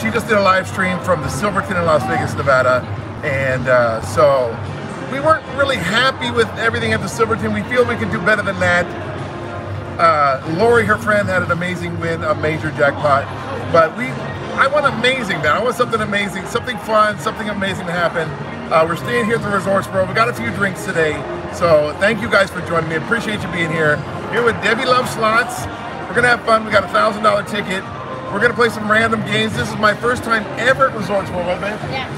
she just did a live stream from the Silverton in Las Vegas, Nevada, and uh, so we weren't really happy with everything at the Silverton. We feel we can do better than that. Uh, Lori, her friend, had an amazing win, a major jackpot, but we, I want amazing, man. I want something amazing, something fun, something amazing to happen. Uh, we're staying here at the Resorts World. We got a few drinks today, so thank you guys for joining me. Appreciate you being here. Here with Debbie Loves Slots. We're gonna have fun. We got a thousand dollar ticket. We're gonna play some random games. This is my first time ever at Resorts World, right, man? Yeah.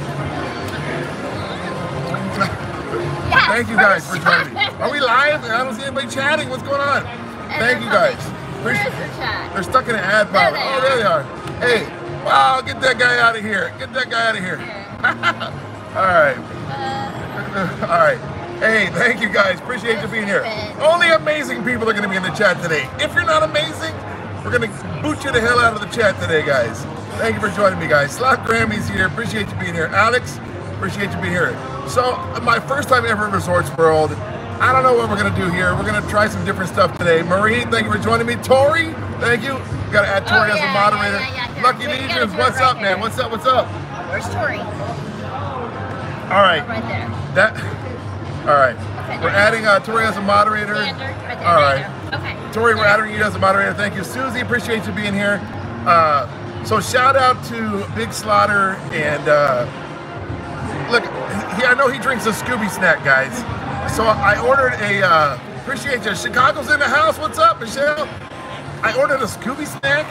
Thank you guys for joining. Are we live? I don't see anybody chatting. What's going on? Thank you guys. Where's Appreciate- the chat? They're stuck in an ad There Oh, there they are. Hey, wow, get that guy out of here. Get that guy out of here. All right. Uh. All right. Hey, thank you guys. Appreciate you being here. Only amazing people are going to be in the chat today. If you're not amazing, we're going to boot you the hell out of the chat today, guys. Thank you for joining me, guys. Slot Grammy's here. Appreciate you being here. Alex, appreciate you being here. So, my first time ever at Resorts World. I don't know what we're going to do here. We're going to try some different stuff today. Marie, thank you for joining me. Tori, thank you. Got to add oh, Tori Oh, as a moderator. yeah, yeah. Lucky Legions, what's right up, man? What's up? What's up? Where's Tori? All right. Right there. That. All right. We're adding uh, Tori as a moderator. All right right. Okay. Tori, we're adding you as a moderator. Thank you, Susie. Appreciate you being here. Uh, so shout out to Big Slaughter and uh, look. He, I know he drinks a Scooby snack, guys. So I ordered a. Uh, appreciate you. Chicago's in the house. What's up, Michelle? I ordered a Scooby snack.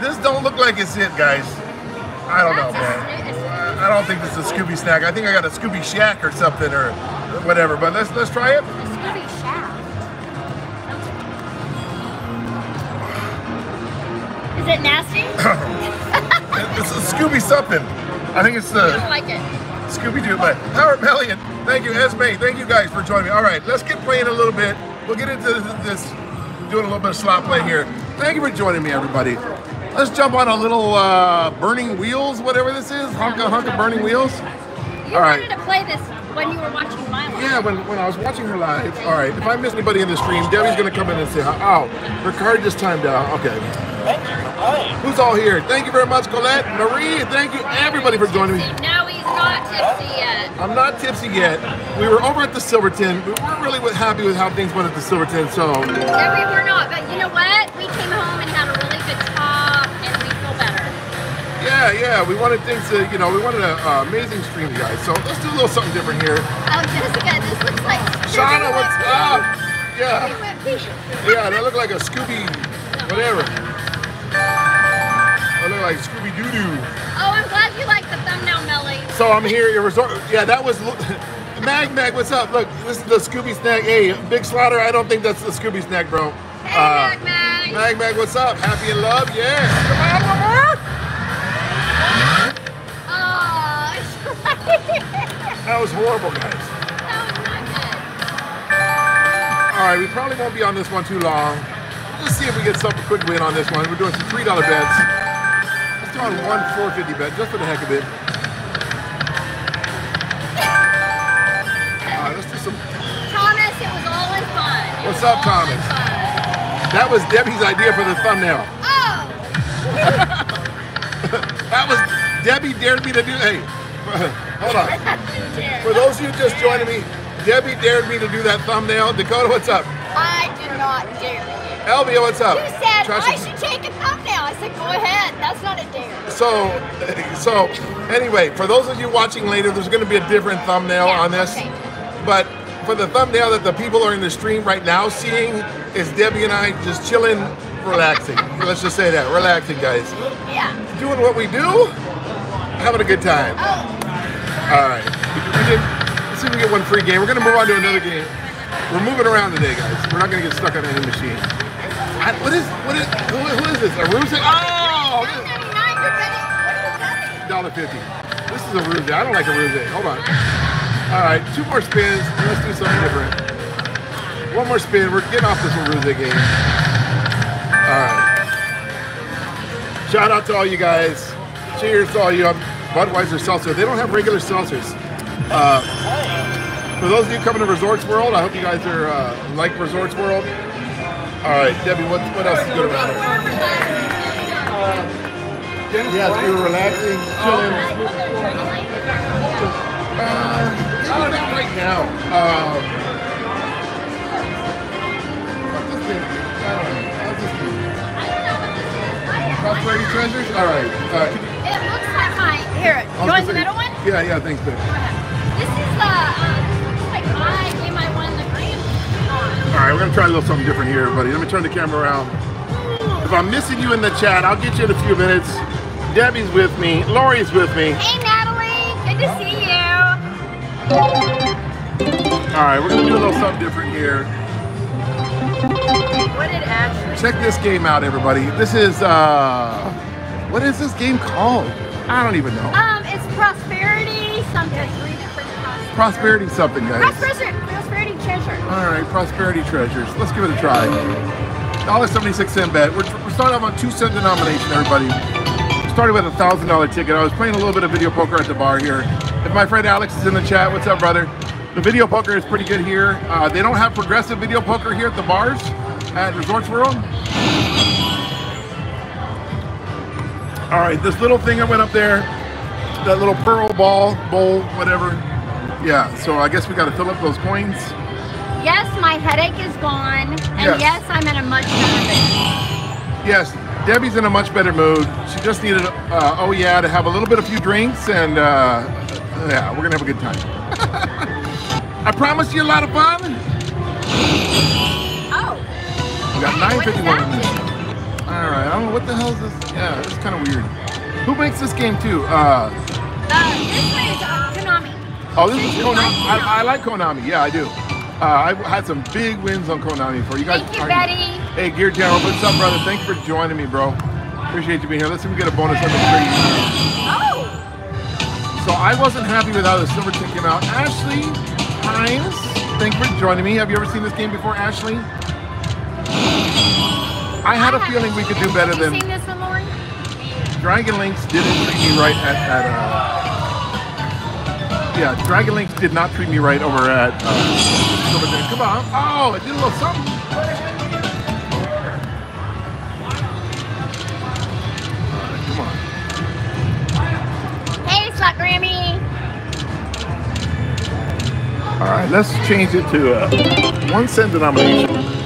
This don't look like it's it, guys. I don't know, man. Uh, I don't think this is a Scooby snack. I think I got a Scooby Shack or something or whatever. But let's let's try it. The Scooby Shaft. Is it nasty? It's a Scooby something. I think it's I the don't like it. Scooby Doo. But Howard Mellion, thank you, Esme, thank you guys for joining me. All right, let's get playing a little bit. We'll get into this, doing a little bit of slot play here. Thank you for joining me, everybody. Let's jump on a little uh, burning wheels, whatever this is. Honka honka burning wheels. You All right. wanted to play this when you were watching my live. Yeah, when, when I was watching her live. All right, if I miss anybody in the stream, Debbie's gonna come in and say, hi. oh, her card just timed out. Okay. Who's all here? Thank you very much, Colette, Marie. Thank you, everybody, for joining me. No, he's not tipsy yet. I'm not tipsy yet. We were over at the Silverton. We weren't really happy with how things went at the Silverton, so No, we were not. But you know what? We came home yeah, yeah, we wanted things to, you know, we wanted an uh, amazing stream, guys. So let's do a little something different here. Oh, Jessica, this looks like. Shauna, what's up? Yeah, yeah, that looked like a Scooby, whatever. That looked like Scooby Doo Doo. Oh, I'm glad you like the thumbnail, Melly. So I'm here at your resort. Yeah, that was Mag Mag. What's up? Look, this is the Scooby snack. Hey, Big Slaughter. I don't think that's the Scooby snack, bro. Hey, Uh, Mag Mag. Mag Mag, what's up? Happy in love? Yes. Come on, one more. Oh, That was horrible, guys. that was not good. All right, we probably won't be on this one too long. Let's see if we get some quick win on this one. We're doing some three dollar bets. Let's do on one four fifty bet just for the heck of it. All right, let's do some. Thomas, it was all in fun. It What's up, Thomas? That was Debbie's idea for the thumbnail. Oh, That was Debbie dared me to do. Hey, hold on. For those of you just joining me, Debbie dared me to do that thumbnail. Dakota, what's up? I did not dare you. Elvia, what's up? You said I should take a thumbnail. I said, go ahead. That's not a dare. So, so anyway, for those of you watching later, there's going to be a different thumbnail Yeah, on this. okay. But for the thumbnail that the people are in the stream right now seeing is Debbie and I just chilling, relaxing. Let's just say that, relaxing, guys. Yeah. Doing what we do, having a good time. Oh, All right. We did, let's see if we get one free game. We're going to move on to another game. We're moving around today, guys. We're not going to get stuck on any machine. I, what is, what is, who, who is this? Aruze? Oh! $9.99, you're betting. What are you betting? Dollar fifty. This is a ruse. I don't like a ruse. Hold on. All right, two more spins. Let's do something different. One more spin. We're getting off this ruse game. All right. Shout out to all you guys. Cheers to all you. Budweiser seltzer. They don't have regular seltzers. Uh, for those of you coming to Resorts World, I hope you guys are uh, like Resorts World. All right, Debbie, what, what else is good around here? Yes, we were relaxing, chilling. Uh, not right now. Um, Prosperity treasures? All right. Uh, can you, It looks like my here. You want the middle one? Yeah, yeah, thanks, babe. This is the looks like my game I won the on. All right, we're gonna try a little something different here, buddy. Let me turn the camera around. If I'm missing you in the chat, I'll get you in a few minutes. Debbie's with me. Lori's with me. Hey Natalie, good to see you. All right, we're gonna do a little something different here. Did Ashley? Check this game out, everybody. This is uh, what is this game called? I don't even know. Um, it's prosperity something. Prosperity something, guys. Prosperity, prosperity treasure. All right, prosperity treasures. Let's give it a try. Dollar seventy-six cent bet. We're, we're starting off on two cent denomination, everybody. Started with a thousand dollar ticket. I was playing a little bit of video poker at the bar here. If my friend Alex is in the chat, what's up, brother? The video poker is pretty good here. Uh, they don't have progressive video poker here at the bars at Resorts World. All right, this little thing that went up there, that little pearl ball, bowl, whatever. Yeah, so I guess we got to fill up those coins. Yes, my headache is gone, and yes, I'm in a much better mood. Yes, Debbie's in a much better mood. She just needed, uh, oh yeah, to have a little bit, of a few drinks, and uh, yeah, we're gonna have a good time. I promise you a lot of fun. We got Hey, what does 951 in this. All right, I don't know what the hell is this. Yeah, it's kind of weird. Who makes this game too? Uh, uh, this one is uh, Konami. oh, this is Konami. I, I like Konami. Yeah, I do. Uh, I've had some big wins on Konami for you guys. Thank you, Betty. Hey, Gear General, what's up, brother? Thanks for joining me, bro. Appreciate you being here. Let's see if we get a bonus on the trade. Oh, So I wasn't happy with how the Silverton came out. Ashley Hines, thanks for joining me. Have you ever seen this game before, Ashley? I had a feeling we could do better Have you than seen this one? Dragon Links didn't treat me right at, at uh, yeah, Dragon Links did not treat me right over at uh, Come on. Oh, it did a little something. All right, come on. Hey, Slot Grammy. All right, let's change it to uh, one cent denomination.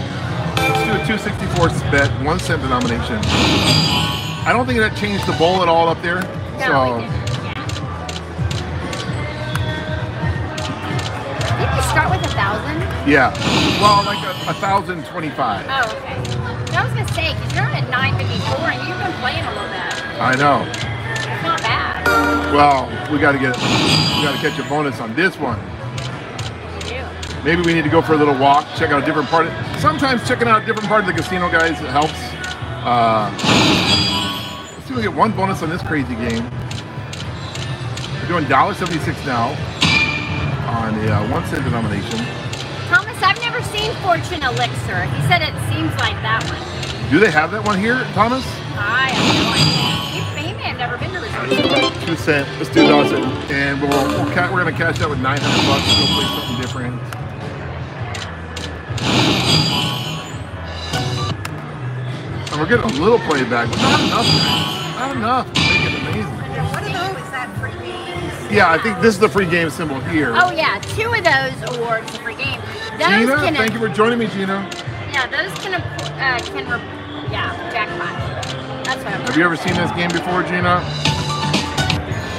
Do a 264 bet, one cent denomination. I don't think that changed the bowl at all up there. No, so didn't. Didn't you start with a thousand? yeah, well, like a, a thousand twenty-five. Oh, okay. I was gonna say, cause you're at 954 and you've been playing a little bit. I know. It's not bad. Well, we got to get, we got to catch a bonus on this one. Maybe we need to go for a little walk, check out a different part. Of, sometimes checking out different part of the casino, guys, it helps. Uh, let's see if we get one bonus on this crazy game. We're doing $1.76 now on the uh, one cent denomination. Thomas, I've never seen Fortune Elixir. He said it seems like that one. Do they have that one here, Thomas? I have no idea. You may have never been to Resort. Two cent. Let's do dollar cent, and we'll, we'll we're gonna cash that with 900 bucks. Go play something different. We're getting a little playback, but not enough. Not enough to make it amazing. What are those? Is that free games? Yeah, I think this is the free game symbol here. Oh yeah, two of those awards free game. Those Gina, can thank you for joining me, Gina. yeah, those can uh, can yeah jackpot. That's what I'm. Have you ever seen this game before, Gina?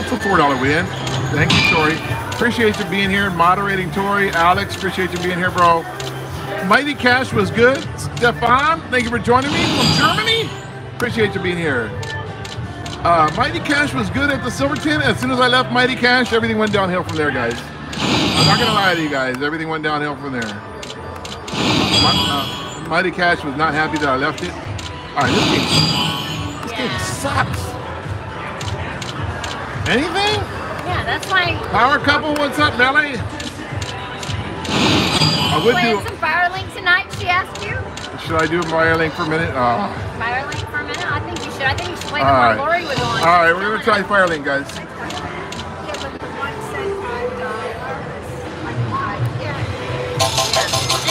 It's a four dollar win. Thank you, Tori. Appreciate you being here, moderating, Tori. Alex, appreciate you being here, bro. Mighty Cash was good. Stefan, thank you for joining me from Germany. Appreciate you being here. Uh, Mighty Cash was good at the Silverton. As soon as I left Mighty Cash, everything went downhill from there, guys. I'm not gonna lie to you guys. Everything went downhill from there. Mi- uh, Mighty Cash was not happy that I left it. All right, this game, this game sucks. Anything? Yeah, that's why Power couple, what's up, Nelly? I would playing do. some Firelink tonight. She asked you. Should I do Firelink for a minute? Firelink for a minute. I think you should. I think you should play All them right. Lori was on. All right, we're gonna try Firelink, guys. Any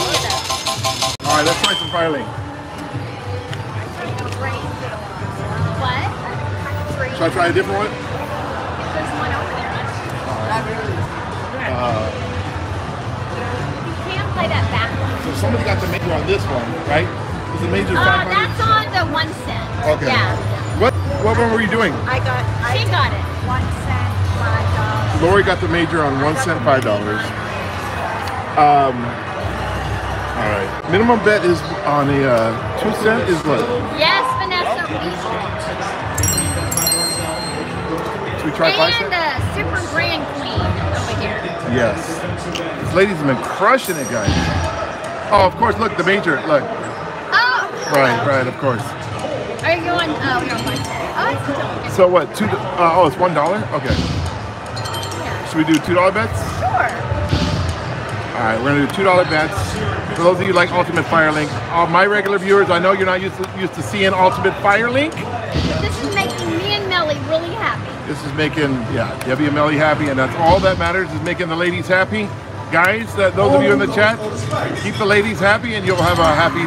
of those. All right, let's try some Firelink. What? Should I try a different one? There's one over there. Uh, play that back so somebody got the major on this one, right? Is the major Uh, 500? that's on the one cent. Okay. Yeah. What what one were you doing? I got, I She got it. one cent, five dollars. Lori got the major on one cent, five dollars. Um. All right. Minimum bet is on a uh, two cent is what? Yes, Vanessa. We Should we try five and cent? the Super Grand Queen over here. Yes. These ladies have been crushing it, guys. Oh, of course. Look, the major. Look. Oh. Right, right. Of course. Are you going? Oh, we're on one. Oh, it's still good. So what? Two. Uh, oh, it's one dollar. Okay. Should we do two dollar bets? Sure. All right, we're gonna do two dollar bets. For those of you who like Ultimate Firelink, uh, my regular viewers, I know you're not used to, used to seeing Ultimate Firelink. This is making me and Melly really happy. This is making yeah Debbie and Melly happy, and that's all that matters is making the ladies happy. Guys, that those of you in the chat, keep the ladies happy, and you'll have a happy,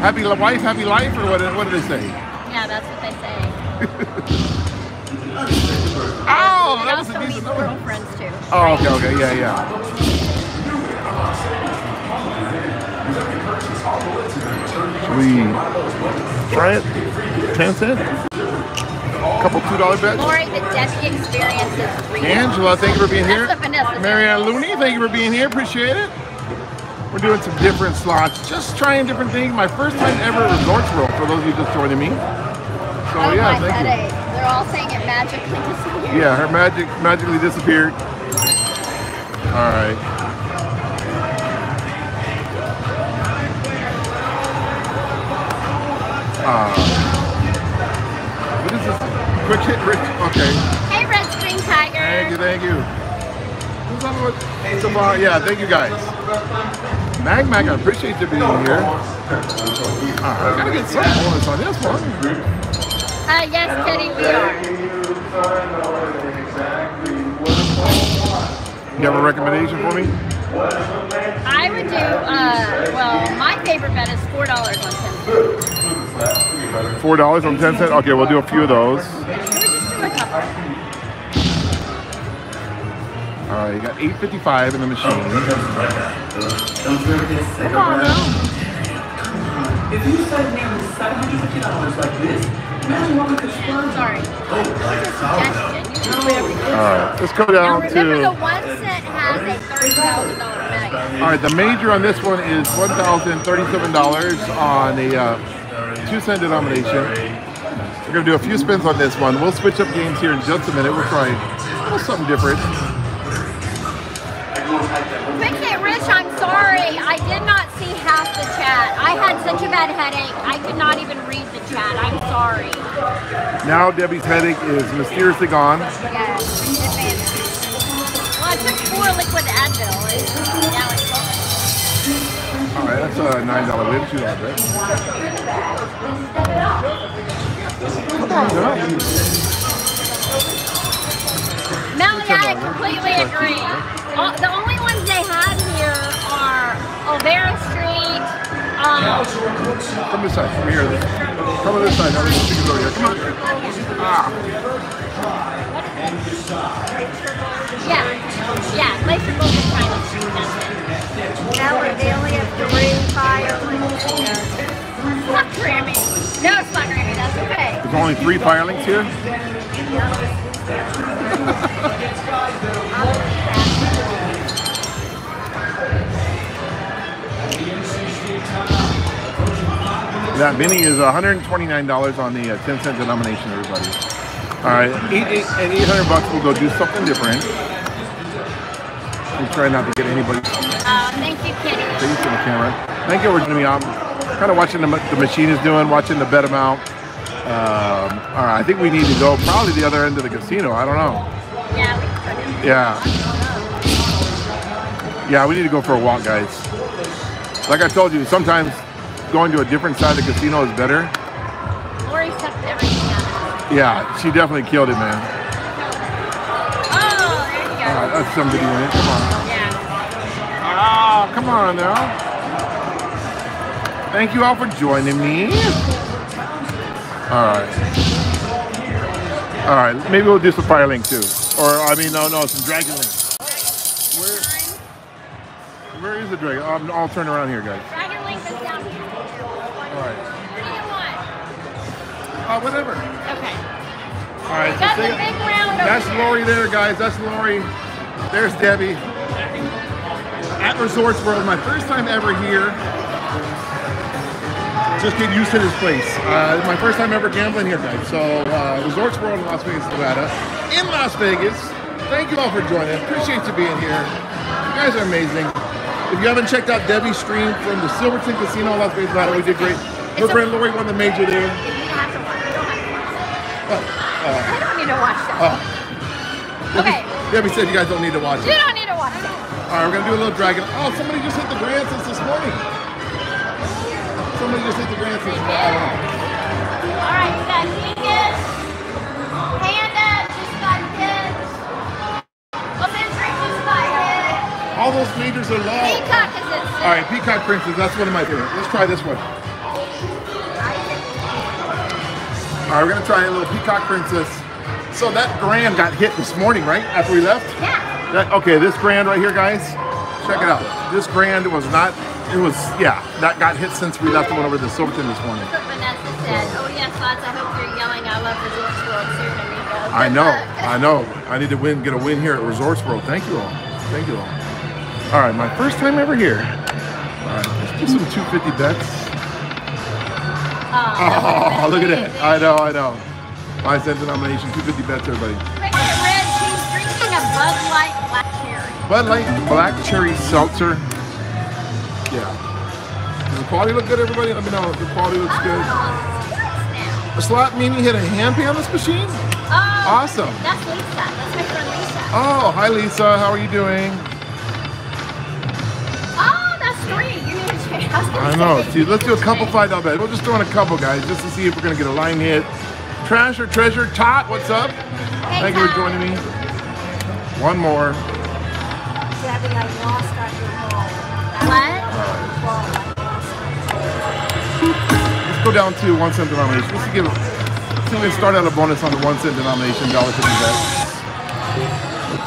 happy wife, happy life, or what? What do they say? Yeah, that's what they say. Oh, It that was a also means decent number. girlfriends too. Oh, okay, okay, yeah, yeah. Should we try it? Ten cent? Couple two dollar bets. Lori, the Debbie experience is real. Angela, thank you for being here. That's the Vanessa. Marianne Looney, thank you for being here. Appreciate it. We're doing some different slots, just trying different things. My first time ever at Resorts World, for those of you just joining me. So Oh yeah, my thank you. They're all saying it magically disappeared. Yeah, her magic magically disappeared. All right. Uh, is this? Quick hit, Rich. Okay. Hey, Red Spring Tiger. Thank you, thank you. Who's on what? Savon, yeah, thank you guys. Mag Mag, I appreciate you being here. Uh, I gotta get some bonus on this one. Uh, yes, Teddy, we are. You have a recommendation for me? I would do, uh, well, my favorite bet is $4 on 10 Four dollars on ten cent. Okay, we'll do a few of those. Should we just do a couple? All right, you got 855 in the machine. Come on, now. If you started making $750 like this, imagine what we could spend. Sorry. It's a suggestion. You can do whatever you All want. right, let's go Now down remember, the to. one cent has a $30,000 magnet. All right, the major on this one is $1,037 on a uh, two cent denomination. We're gonna do a few spins on this one. We'll switch up games here in just a minute. We'll try something different. Quick Hit Rich, I'm sorry. I did not see half the chat. I had such a bad headache. I could not even read the chat. I'm sorry. Now Debbie's headache is mysteriously gone. Yes. Well, I took four liquid Advil. and now it's gone. All right, that's a nine dollar win, two dollar bet. Come on, girl. Melly, I completely agree. All, the only ones they have here are Olvera Street. Um, Come this side. Come here. Come on this side. Now we can see over here. Come on. Ah. yeah, yeah, Glacier Golden China Street. That's it. Now they only have three Firelinks Slot Grammy. No slot Grammy. That's okay. There's only three Firelinks here. That mini is $129 on the uh, 10 cent denomination, everybody. All right, eight, eight, at 800 bucks, we'll go do something different. We try not to get anybody Uh, thank you, Kitty. face in the camera. Thank you for joining me. Kind of watching the, the machine is doing, watching the bet amount. Um, all right, I think we need to go probably the other end of the casino. I don't know. Yeah, we can put it. Yeah. Yeah, we need to go for a walk, guys. Like I told you, sometimes going to a different side of the casino is better. Lori sucked everything out. Yeah, she definitely killed it, man. Oh, there you All right, go. that's somebody winning. Come on. Yeah. Ah, come on now. Thank you all for joining me. All right. All right, maybe we'll do some Fire Link too. Or, I mean, no, no, some Dragon Link. Where, where is the Dragon? I'm all turn around here, guys. Dragon Link is down here. All right. What do you want? Uh, whatever. Okay. All right. So say- big round That's there. Lori there, guys. That's Lori. There's Debbie. At Resorts World, my first time ever here. Just get used to this place. Uh, my first time ever gambling here, guys. So, uh, Resorts World in Las Vegas, Nevada. In Las Vegas. Thank you all for joining. Appreciate you being here. You guys are amazing. If you haven't checked out Debbie's stream from the Silverton Casino Las Vegas, Nevada, we did great. Her friend Lori won the major there. You don't have to watch. You don't have to watch. Oh, uh, I don't need to watch that. oh. Debbie, Okay. Debbie said you guys don't need to watch it. You don't need to watch it. All right, we're gonna do a little dragon. Oh, somebody just hit the grand since this morning. Somebody just hit the grand since. I don't know. All right, we got Vegas. Panda just got hit. Century just got. All those majors are low. Peacock is in. All right, Peacock Princess. That's one of my favorites. Let's try this one. All right, we're gonna try a little Peacock Princess. So that grand got hit this morning, right? After we left. Yeah. That, okay, this grand right here, guys. Check it out. This grand was not. It was yeah. That got hit since we left the one over to Silverton this morning. But Vanessa said, "Oh yes, lots. I hope you're yelling. I love Resorts World soon, amigo." I know, I know. I need to win, get a win here at Resorts World. Thank you all. Thank you all. All right, my first time ever here. All right, let's do some 250 bets. Oh, look at that. I know, I know. Five cent denomination, 250 bets, everybody. Red. She's drinking a Bud Light Black Cherry. Bud Light Black Cherry Seltzer. Yeah. Does the quality look good, everybody? Let me know if the quality looks oh, good. Oh, now. A slot meaning hit a hand pay on this machine? Oh, Awesome. That's Lisa. That's my friend Lisa. Oh, hi Lisa. How are you doing? Oh, that's three. You need to change. was I know. See, let's do a couple five dollar bets. We'll just throw in a couple, guys, just to see if we're gonna get a line hit. Trash or treasure? Tot, what's up? Hey, Thank you for joining me. One more. Debbie, I lost on your ball. What? Go down to one cent denomination. Let's give. We can start out a bonus on the one cent denomination, dollar fifty.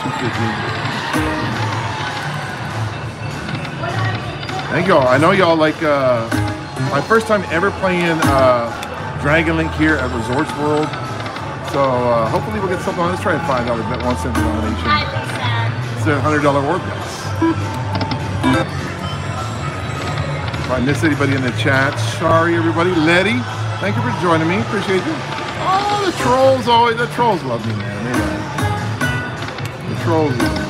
Two fifty. Thank y'all. I know y'all like uh, my first time ever playing uh, Dragon Link here at Resorts World. So uh, hopefully we'll get something on. Let's try a five dollar bet, one cent denomination. It's a hundred dollar. If I miss anybody in the chat, sorry everybody. Letty, thank you for joining me. Appreciate you. Oh, the trolls always the trolls love me, man. Me. The trolls love me.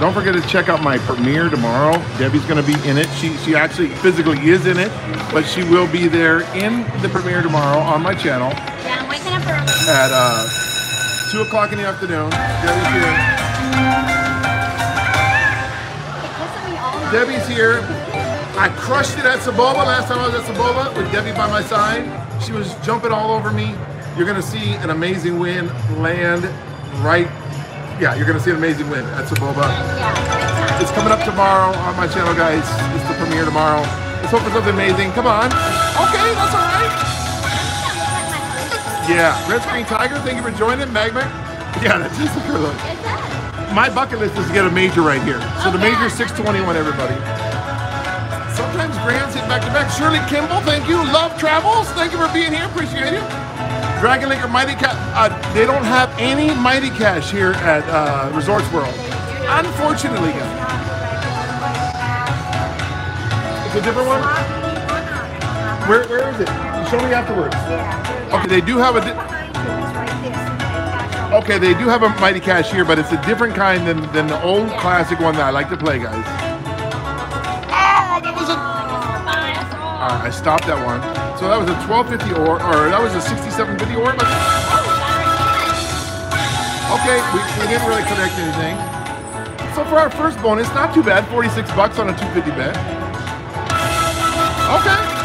Don't forget to check out my premiere tomorrow. Debbie's gonna be in it. She she actually physically is in it, but she will be there in the premiere tomorrow on my channel Yeah, I'm waking up early. at uh, two o'clock in the afternoon. Debbie's here. It kissing me all night. Debbie's here. I crushed it at Soboba last time I was at Soboba with Debbie by my side. She was jumping all over me. You're gonna see an amazing win land right. Yeah, you're gonna see an amazing win at Soboba. Yeah. It's coming up tomorrow on my channel, guys. It's the premiere tomorrow. Let's hope for something amazing. Come on. Okay, that's all right. Yeah, Red Screen Tiger, thank you for joining. Magma. Yeah, that's just a good look. My bucket list is to get a major right here. So the Oh, major is 621, everybody. Grands hit back to back. Shirley Kimball, thank you. Love Travels, thank you for being here. Appreciate it. Dragon Link or Mighty Cash. Uh, they don't have any Mighty Cash here at uh, Resorts World. Unfortunately, guys. It's a different one? Where, where is it? Show me afterwards. Okay, they do have a. Okay, they do have a Mighty Cash here, but it's a different kind than, than the old classic one that I like to play, guys. I stopped that one. So that was a 1250 or, or that was a 6750 or. Okay, we, we didn't really connect anything. So for our first bonus, not too bad. 46 bucks on a 250 bet. Okay.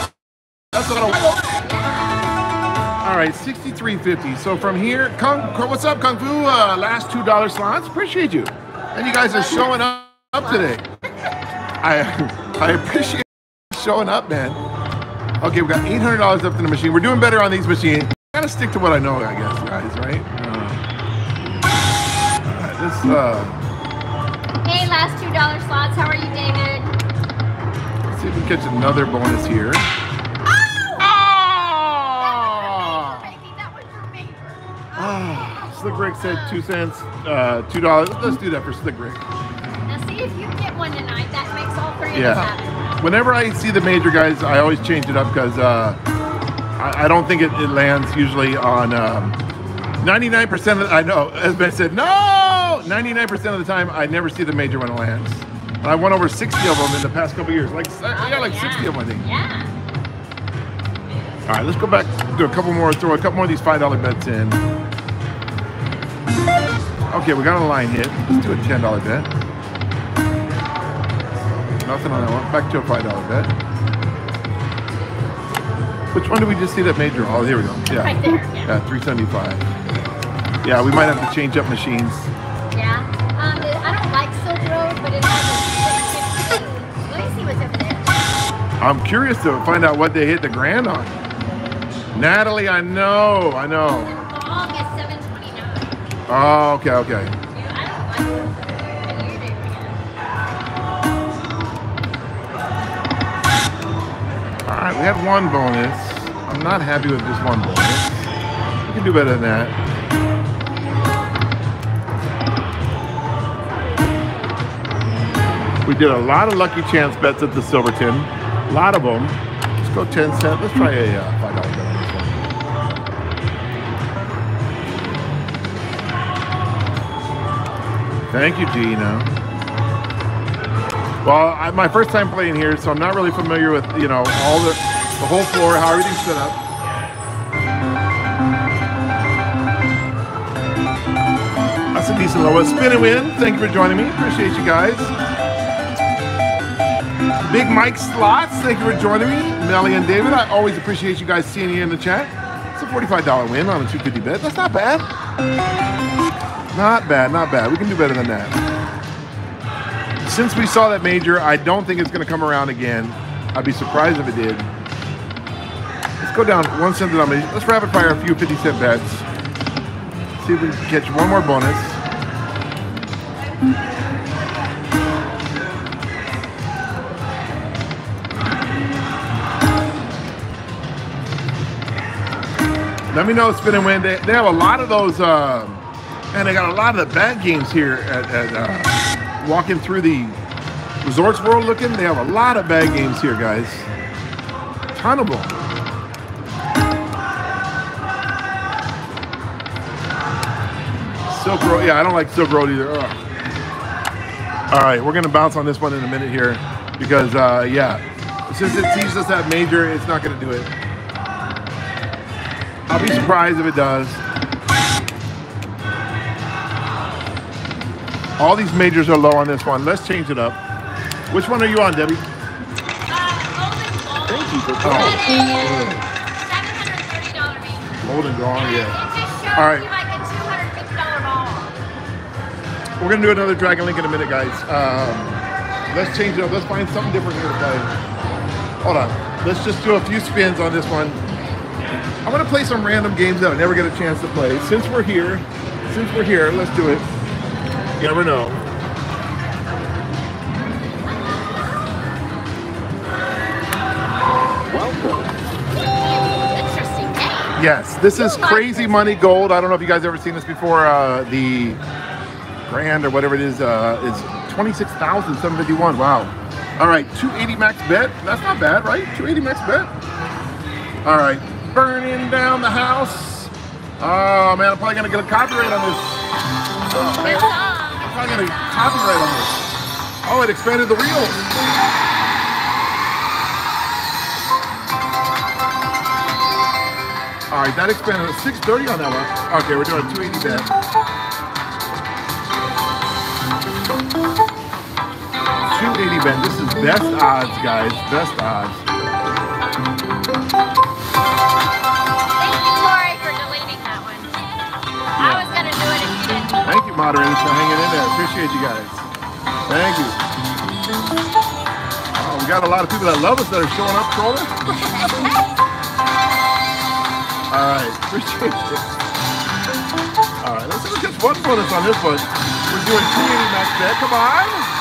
That's All right, 63.50. So from here, Kung, what's up, Kung Fu? Uh, last two dollar slots. Appreciate you, and you guys are showing up, up today. I I appreciate showing up, man. Okay, we got $800 left in the machine. We're doing better on these machines. gotta stick to what I know, I guess, guys, right? Uh, all right, this, uh, Hey, last two dollar slots. How are you, David? let's see if we can catch another bonus here. Oh! Ah! Baby, that was your major. Ah, Slick Rick said two cents, uh, two dollars. Let's do that for Slick Rick. Now see if you get one tonight. That makes all three of us Yeah. happy. Whenever I see the major guys, I always change it up because uh, I, I don't think it, it lands usually on um, 99% of the, I know, as Ben said, no! 99% of the time, I never see the major when it lands. And I won over 60 of them in the past couple years. Like I got like Oh, 60 of them, I think. Yeah. All right, let's go back, do a couple more, throw a couple more of these $5 bets in. Okay, we got a line hit. Let's do a $10 bet. Nothing on that one. Back to a $5 bet. Which one did we just see that major? Oh, here we go. Yeah. Right there, yeah. Yeah, 375. Yeah, we might have to change up machines. Yeah. Um, I don't like Silk Road, but it has a 615. Let me see what's over there. I'm curious to find out what they hit the grand on. Natalie, I know, I know. Long 729. Oh, okay, okay. We had one bonus. I'm not happy with just one bonus. We can do better than that. We did a lot of lucky chance bets at the Silverton. A lot of them. Let's go 10 cent. Let's try a uh, $5 bet on this one. Thank you, Gina. Well, I, my first time playing here, so I'm not really familiar with you know all the the whole floor, how everything's set up. That's a decent low. Spin and win. Thank you for joining me. Appreciate you guys. Big Mike Slots. Thank you for joining me. Melly and David. I always appreciate you guys seeing you in the chat. It's a $45 win on a 250 bet. That's not bad. Not bad. Not bad. We can do better than that since we saw that major, I don't think it's going to come around again. I'd be surprised if it did. Go down one cent denomination. Let's rapid fire a few 50 cent bets. See if we can catch one more bonus. Let me know, Spin and Win. They, they have a lot of those, um, and they got a lot of the bad games here at, at uh, walking through the Resorts World looking. They have a lot of bad games here, guys. Ton of them. Silk Road. Yeah, I don't like Silk Road either. Ugh. All right, we're going to bounce on this one in a minute here because, uh, yeah, since it teaches us that major, it's not going to do it. I'll be surprised if it does. All these majors are low on this one. Let's change it up. Which one are you on, Debbie? Uh, Thank you for calling. is $730 major. Golden Gone, yeah. It just shows All right. We're gonna do another Dragon Link in a minute, guys. Um, let's change it up. Let's find something different here to play. Hold on. Let's just do a few spins on this one. I'm gonna play some random games that I never get a chance to play. Since we're here, since we're here, let's do it. You never know. Interesting. Yes, this is Crazy Money Gold. I don't know if you guys ever seen this before. Uh, the grand or whatever it is uh, is twenty six thousand seven fifty one. Wow. All right, two eighty max bet. That's not bad, right? Two eighty max bet. All right, burning down the house. Oh man, I'm probably gonna get a copyright on this. Oh. I'm probably gonna copyright on this. Oh, it expanded the wheels. All right, that expanded to 630 on that one. Okay, we're doing 280 bet. 280 bet. This is best odds, guys. Best odds. Thank you, Tori, for deleting that one. I was going to do it if you didn't. Thank you, moderators, for hanging in there. Appreciate you guys. Thank you. Oh, we got a lot of people that love us that are showing up trolling. All right, appreciate it. All right, let's look at one bonus on this one. We're doing 280 max bet. Come on.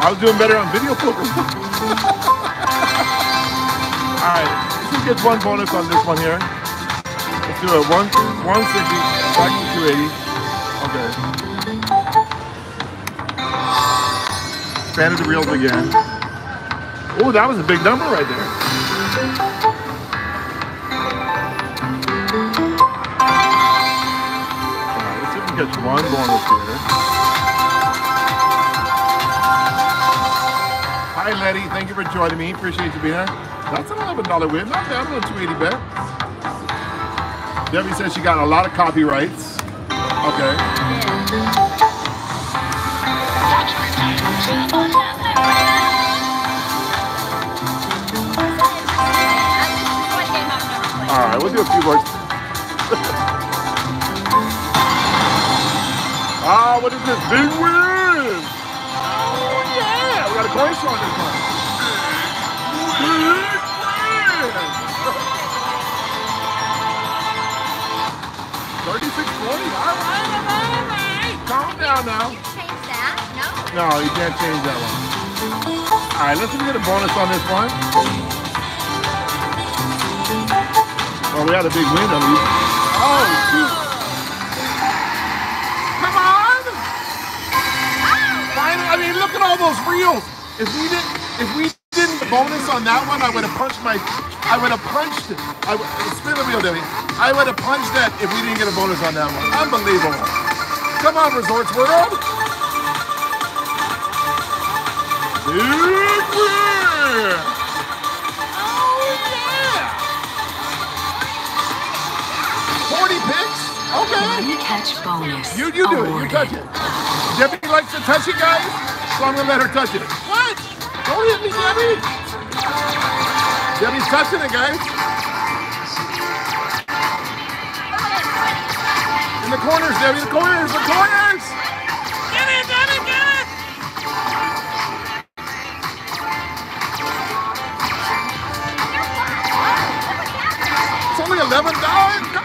I was doing better on video poker. All right, let's just get one bonus on this one here. Let's do it. One, 160 back to 280. Okay. Expanded the reels again. Oh, that was a big number right there. All right, let's see if we can catch one bonus here. Hi, Letty. Thank you for joining me. Appreciate you being here. That's an $11 win. Not bad on a 280 bet. Debbie says she got a lot of copyrights. Okay. All right, we'll do a few more. ah, what is this? Big win! Oh, yeah! We got a coin on one. Big win! 3640. All right, all right, all right. Calm down now. Change that? No. No, you can't change that one. All right, let's get a bonus on this one. Oh, we had a big win at least. Oh, shoot. Come on! Ah! Finally, I mean, look at all those reels. If we didn't, if we didn't bonus on that one, I would have punched my, I would have punched. I would, spin the wheel, Debbie. I would have punched that if we didn't get a bonus on that one. Unbelievable. Come on, Resorts World. Oh yeah! 40 picks? Okay. Catch bonus. You you do it. You touch it. Debbie likes to touch it, guys. So I'm gonna let her touch it. Don't hit me, Debbie! Debbie's touching it, guys. In the corners, Debbie, the corners, the corners! Get it, Debbie, get it! It's only $11,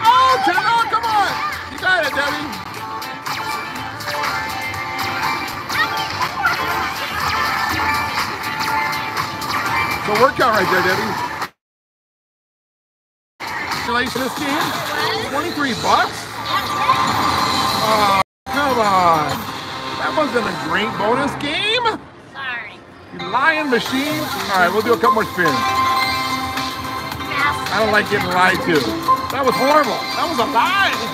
So workout right there, Debbie. Congratulations, this game. 23 bucks? Oh, come on. That wasn't a great bonus game. Sorry. You lying machine. All right, we'll do a couple more spins. I don't like getting lied to. That was horrible. That was a lie.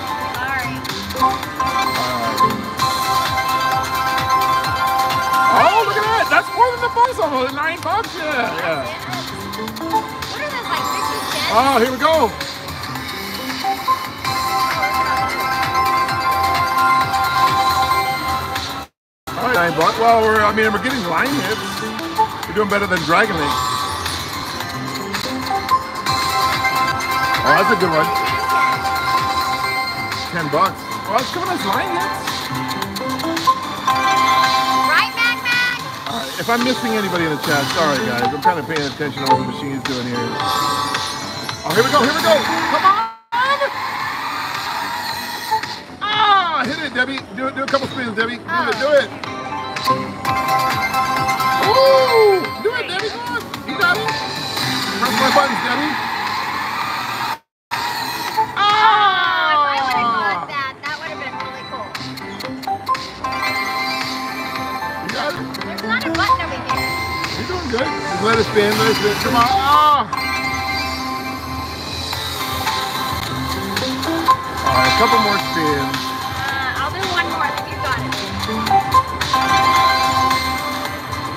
More than the bonus almost. Oh, nine bucks. Yeah, yeah. What are those, like 50 cents? Oh, here we go. All right, nine bucks. Well, we're, I mean, we're getting line hits. We're doing better than Dragon Link. Oh, that's a good one. Ten bucks. Well, it's giving us line hits. If I'm missing anybody in the chat, sorry guys. I'm kind of paying attention to what the machine is doing here. Oh, here we go, here we go. Come on! Ah, hit it, Debbie. Do do a couple spins, Debbie. Do it, do it. It. Come on. Ah! All right, a couple more spins. Uh, I'll do one more, you got it.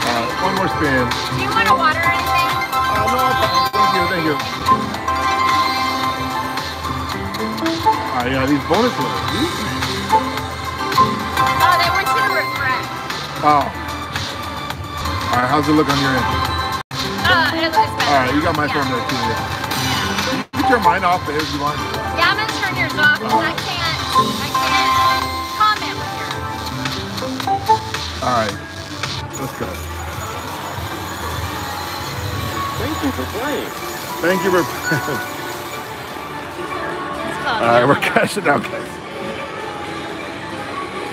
All right, one more spin. Do you want a water anything? Oh, no, thank you, thank you. All right, yeah, these bonus. These- Oh, they you to refresh. Oh. All right, how's it look on your end? you got my phone there too. Yeah. You can turn mine off if you want. Yeah, I'm gonna turn yours off because I can't. I can't comment with yours. All right, let's go. Thank you for playing. Thank you for. All right, we're catching up, guys.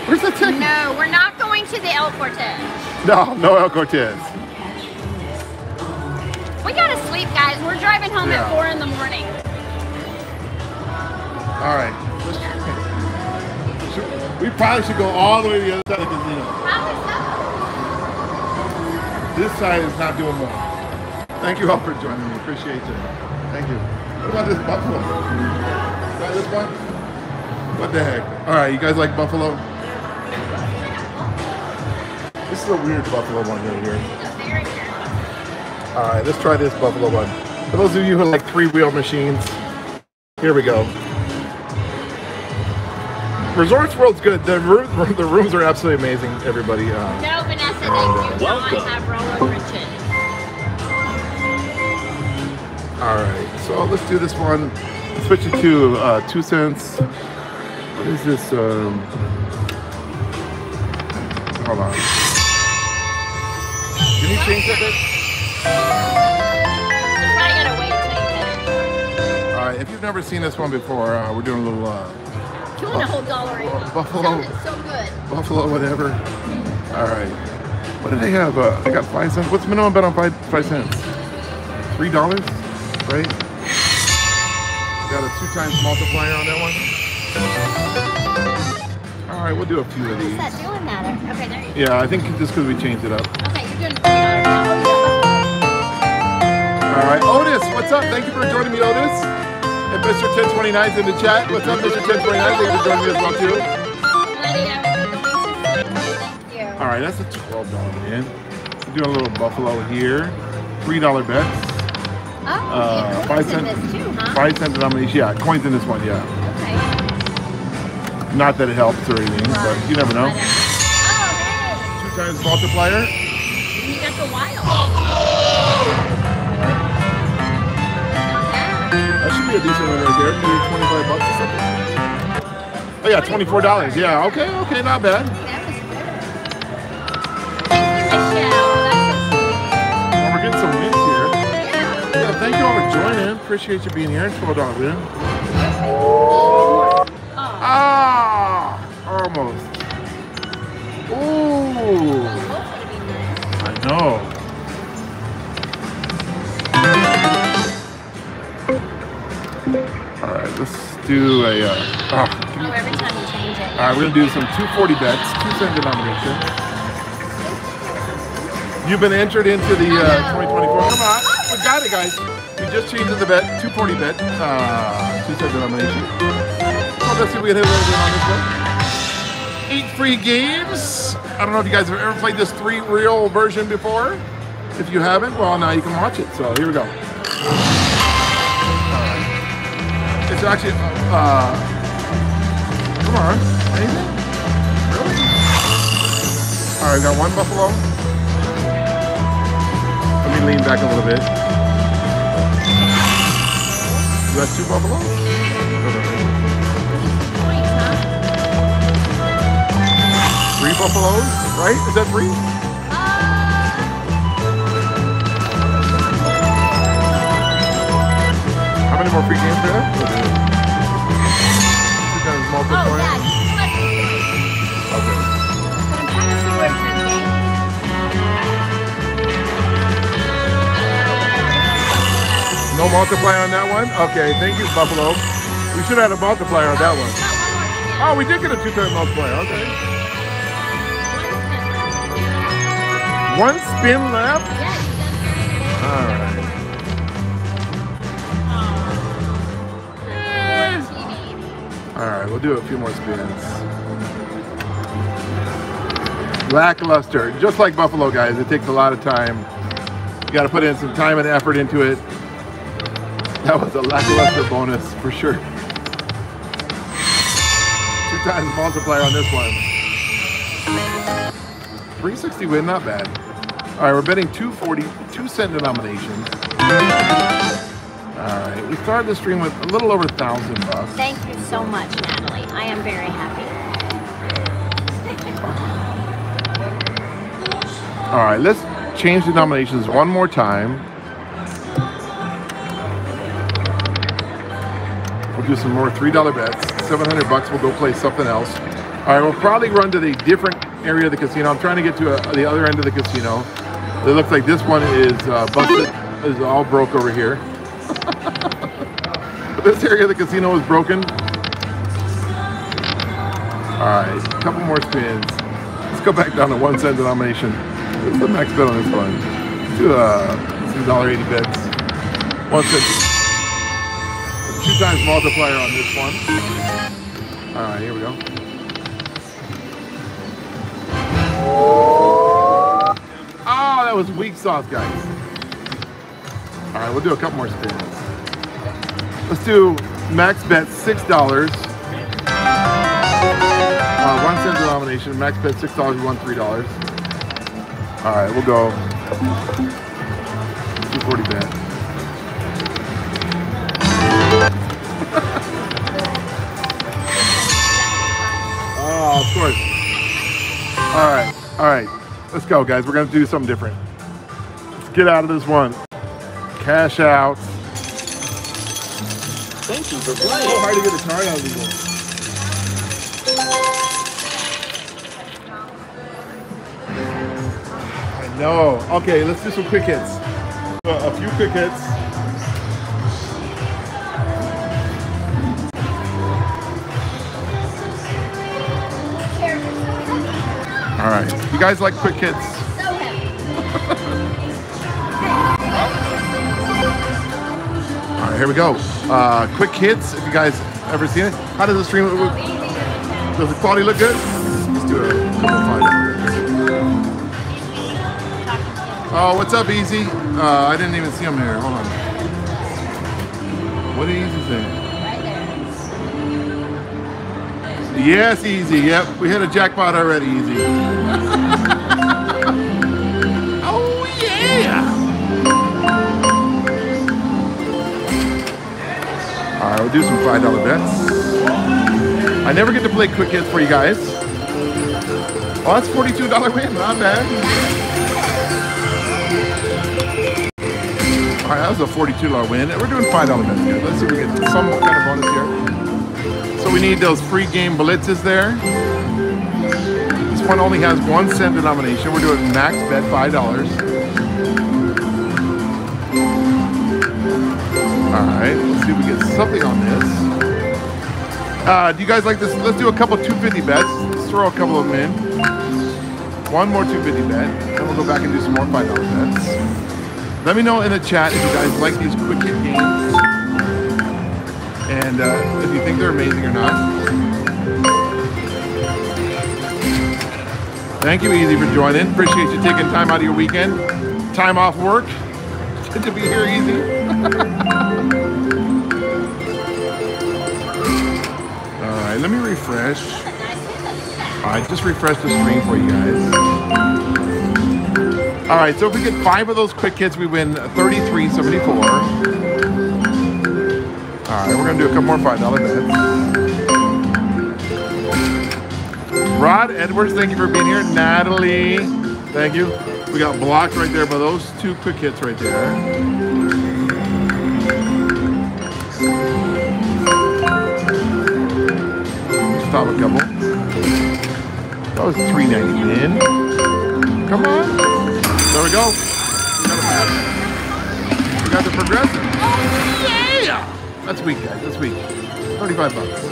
Where's the ticket? No, we're not going to the El Cortez. No, no El Cortez. Sleep, guys. We're driving home Yeah. at four in the morning. All right. Let's try. Should- We probably should go all the way to the other side of the casino. This side is not doing well. Thank you all for joining me. Appreciate it. Thank you. What about this buffalo? Try this one? What the heck? All right, you guys like buffalo? This is a weird buffalo one right here. All right, let's try this buffalo one. For those of you who like three-wheel machines, here we go. Resorts World's good. The, roo- the rooms are absolutely amazing, everybody. Uh, No, Vanessa, they do not have roller riches. All right, so let's do this one. Switch it to uh, two cents. What is this? Um, hold on. Can you change that right, if you've never seen this one before, uh, we're doing a little uh, Killing a whole dollar eighty. Buffalo. So good. buffalo, whatever. All right. What do they have? Uh, I got five cents. What's minimum bet on five five cents? Three dollars, right? Got a two times multiplier on that one. All right, we'll do a few of these. is that doing that? Okay, there you go. Yeah, I think just because we changed it up. All right, Otis, what's up? Thank you for joining me, Otis. And Mr. 1029 is in the chat. What's up, Mr. 1029? Thank you for joining me as well, too. Lydia, we're going to sleep. Thank you. All right, that's a $12 man. We're doing a little buffalo here. $3 bets. Oh, Uh, five coins in cents. this too, huh? Five cent denomination. Yeah, coins in this one, yeah. Okay. Not that it helps or anything, but you never know. Oh, hey. Two times multiplier. You got the wild. Be a decent one right there. Maybe 25 bucks or something. Oh yeah, $24. Yeah, okay, okay, not bad. Well, we're getting some wins here. Yeah. Thank you all for joining. Appreciate you being here. $12 win. Oh. Ah, almost. Ooh. I know. Do a. Uh, oh, Oh, every time you change it. all right, we're gonna do some 240 bets, two cent denomination. You've been entered into the uh, 2024. Come on, we got it, guys. We just changed the bet, 240 bet, uh, two cent denomination. Well, let's see if we can hit a little bit on this one. Eight free games. I don't know if you guys have ever played this three reel version before. If you haven't, well, now you can watch it. So here we go. It's actually, uh, come on, anything? Really? All right, we got one buffalo. Let me lean back a little bit. You got two huh? Three buffaloes, right? Is that three? How many more free games do No multiplier on that one? Okay, thank you, Buffalo. We should have had a multiplier on that one. Oh, we did get a two-time multiplier. Okay. One spin left. All right. All right, we'll do a few more spins. Lackluster, just like Buffalo guys. It takes a lot of time. You got to put in some time and effort into it. That was a lackluster bonus for sure. Two times multiplier on this one. 360 win, not bad. All right, we're betting 240, two cent denominations. All right, we started the stream with a little over a thousand bucks. Thank you so much, Natalie. I am very happy. All right, let's change denominations one more time. We'll do some more $3 bets. 700 bucks, we'll go play something else. All right, we'll probably run to the different area of the casino. I'm trying to get to uh the other end of the casino. It looks like this one is uh, busted, is all broke over here. this area of the casino is broken. All right, a couple more spins. Let's go back down to one cent denomination. What's the max bet on this one? Uh, some dollar eighty bets. One cent. Two times multiplier on this one. All right, here we go. Oh, that was weak sauce, guys. All right, we'll do a couple more spins. Let's do max bet six dollars. Uh, one cent denomination. Max bet six dollars. We won three dollars. All right, we'll go. Two forty bet. All right, all right. Let's go, guys. We're gonna do something different. Let's get out of this one. Cash out. Thank you for playing. So hard to get a card out of these ones. I know. Okay, let's do some quick hits. A few quick hits. All right. You guys like quick hits? All right, here we go. Uh, quick hits. If you guys ever seen it, how does the stream look? Does the quality look good? Let's do five. Oh, what's up, Easy? Uh, I didn't even see him here. Hold on. What did Easy say? Yes, Easy. Yep, we hit a jackpot already, Easy. oh yeah! All right, we'll do some five dollar bets. I never get to play quick hits for you guys. Oh, that's forty-two dollar win. Not bad. All right, that was a forty-two dollar win. And we're doing five dollar bets here. Let's see if we get some kind of bonus here. So we need those free game blitzes there. This one only has one cent denomination. We're doing max bet five dollars. All right, let's see if we get something on this. Uh, do you guys like this? Let's do a couple 250 bets. Let's throw a couple of them in. One more 250 bet. Then we'll go back and do some more $5 bets. Let me know in the chat if you guys like these quick hit games. And uh, if you think they're amazing or not. Thank you, Easy, for joining. Appreciate you taking time out of your weekend. Time off work. Good to be here, Easy. All right, let me refresh. All right, just refresh the screen for you guys. All right, so if we get five of those quick hits, we win 33.74. All right, we're gonna do a couple more five dollar bets. Rod Edwards, thank you for being here. Natalie, thank you. We got blocked right there by those two quick hits right there. Stop a couple. That was 390 win. Come on. There we go. We got, a, we got the progressive. Oh, yeah. That's weak, guys. That's weak. 35 bucks.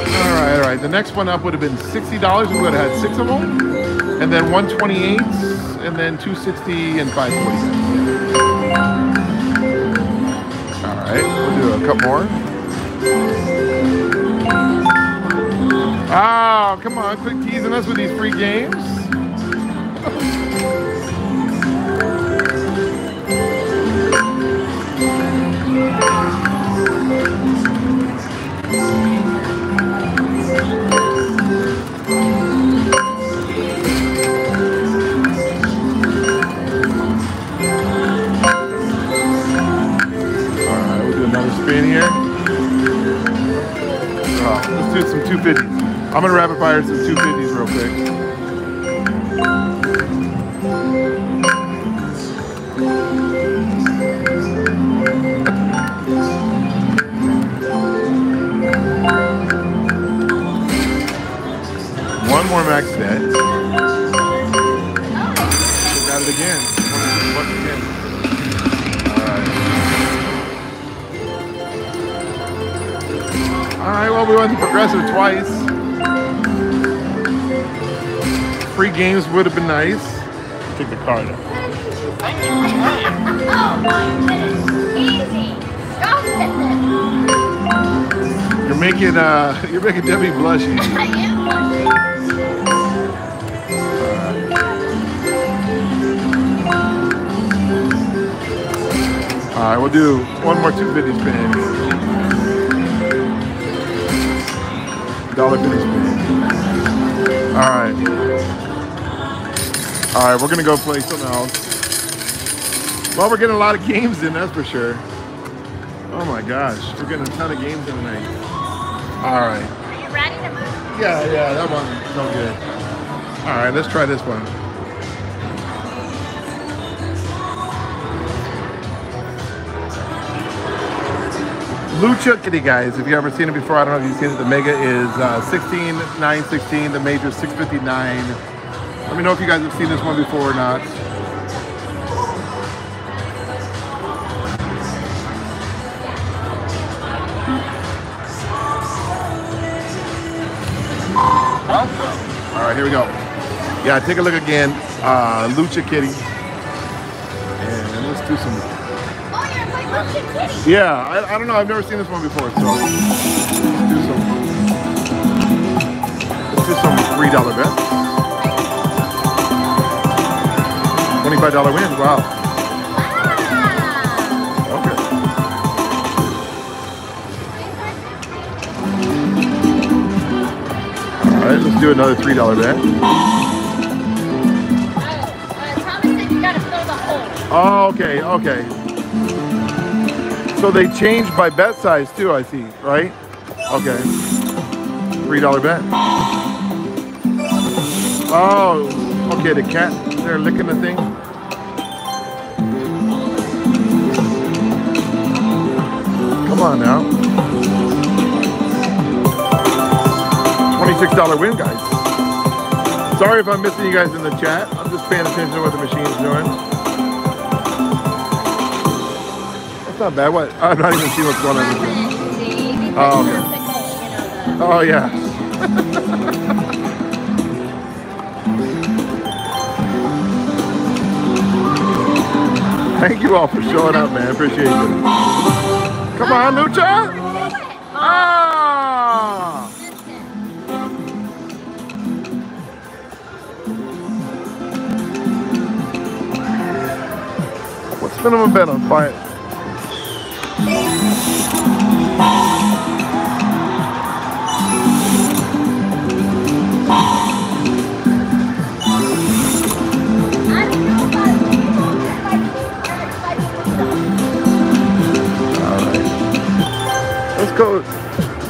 All right, all right. The next one up would have been $60. We would have had six of them. And then 128 and then 260 and 540. All right, we'll do a couple more. Oh, come on, quit teasing us with these free games. some 250s. I'm gonna rapid fire some 250s real quick. Games would have been nice. Take the card out. Oh my goodness. Easy. Stop it. You're making uh, you're making Debbie blush. I am. All right, we'll do one more 250 spin. Dollar 50 spin. All right. All right, we're gonna go play something else. Well, we're getting a lot of games in, that's for sure. Oh my gosh, we're getting a ton of games in tonight. All right. Are you ready to move? Yeah, yeah, that one's no good. All right, let's try this one. Lucha Kitty, guys. If you've ever seen it before, I don't know if you've seen it. The mega is uh, 16, 916. The major is 659. Let me know if you guys have seen this one before or not. All right, here we go. Yeah, take a look again. Uh, Lucha Kitty. And let's do some. Oh. Yeah, I, I don't know. I've never seen this one before, so let's do some. Let's do some $3 bet. $25 win! wow. Okay. All right, let's do another $3 bet. Oh, okay, okay. So they changed by bet size too, I see, right? Okay. $3 bet. Oh, okay, the cat they're licking the thing. Come on now. $26 win, guys. Sorry if I'm missing you guys in the chat. I'm just paying attention to what the machine's doing. That's not bad. What? I'm not even seeing what's going on. Oh, okay. Perfect hole, you know, the- Oh yeah. Thank you all for showing up, man. Appreciate it. Come on, Lucha. Ah! What's minimum bet on fire? Go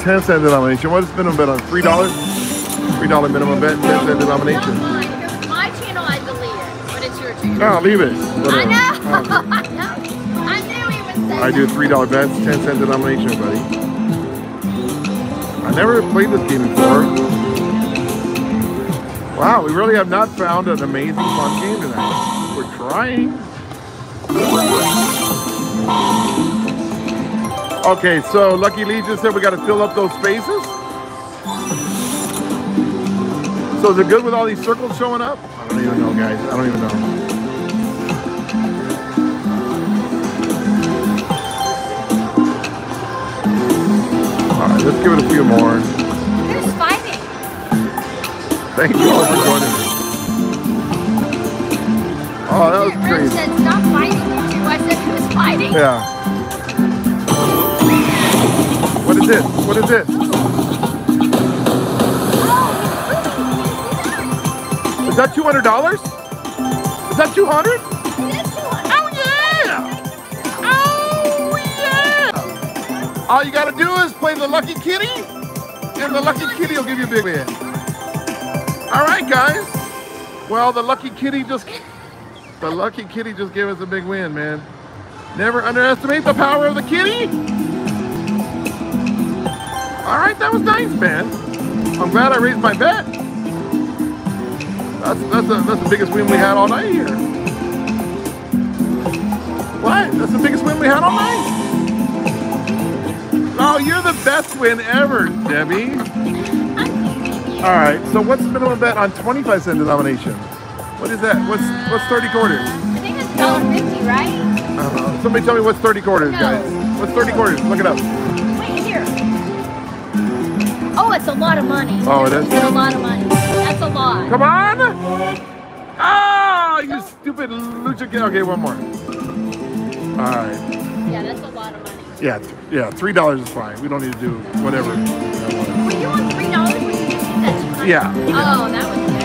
10 cent denomination. What is minimum bet on? $3? $3 minimum bet, 10 cent denomination. Mine. My channel, I believe, but it's your channel. No, leave it. I Whatever. know. Okay. I know. Ah. I knew he would say I do $3 bets, 10 cent denomination, buddy. I never played this game before. Wow, we really have not found an amazing fun game tonight. We're trying. Okay, so Lucky Legion said we got to fill up those spaces. So is it good with all these circles showing up? I don't even know, guys. I don't even know. All right, let's give it a few more. Who's fighting? Thank you all for joining me. Oh, that was crazy. said, stop fighting. I said, who's fighting? Yeah. Is it? What is it? Is that two hundred dollars? Is that two hundred? Oh yeah! Oh yeah! All you gotta do is play the Lucky Kitty, and the Lucky Kitty will give you a big win. All right, guys. Well, the Lucky Kitty just the Lucky Kitty just gave us a big win, man. Never underestimate the power of the kitty. All right, that was nice, man. I'm glad I raised my bet. That's that's the that's the biggest win we had all night here. What? That's the biggest win we had all night. Oh you're the best win ever, Debbie. All right. So what's the minimum bet on 25 cent denomination? What is that? What's what's 30 quarters? I think it's $1.50, right? Uh, somebody tell me what's 30 quarters, No. guys. What's 30 quarters? Look it up. Wait here. It's a lot of money. Oh, it is? It's a lot of money. That's a lot. Come on! Ah, you stupid lucha kid. Okay, one more. All right. Yeah, that's a lot of money. Yeah, th- yeah. Three dollars is fine. We don't need to do whatever. Were you on three dollars when you just did that? 200? Yeah. Oh, that was good.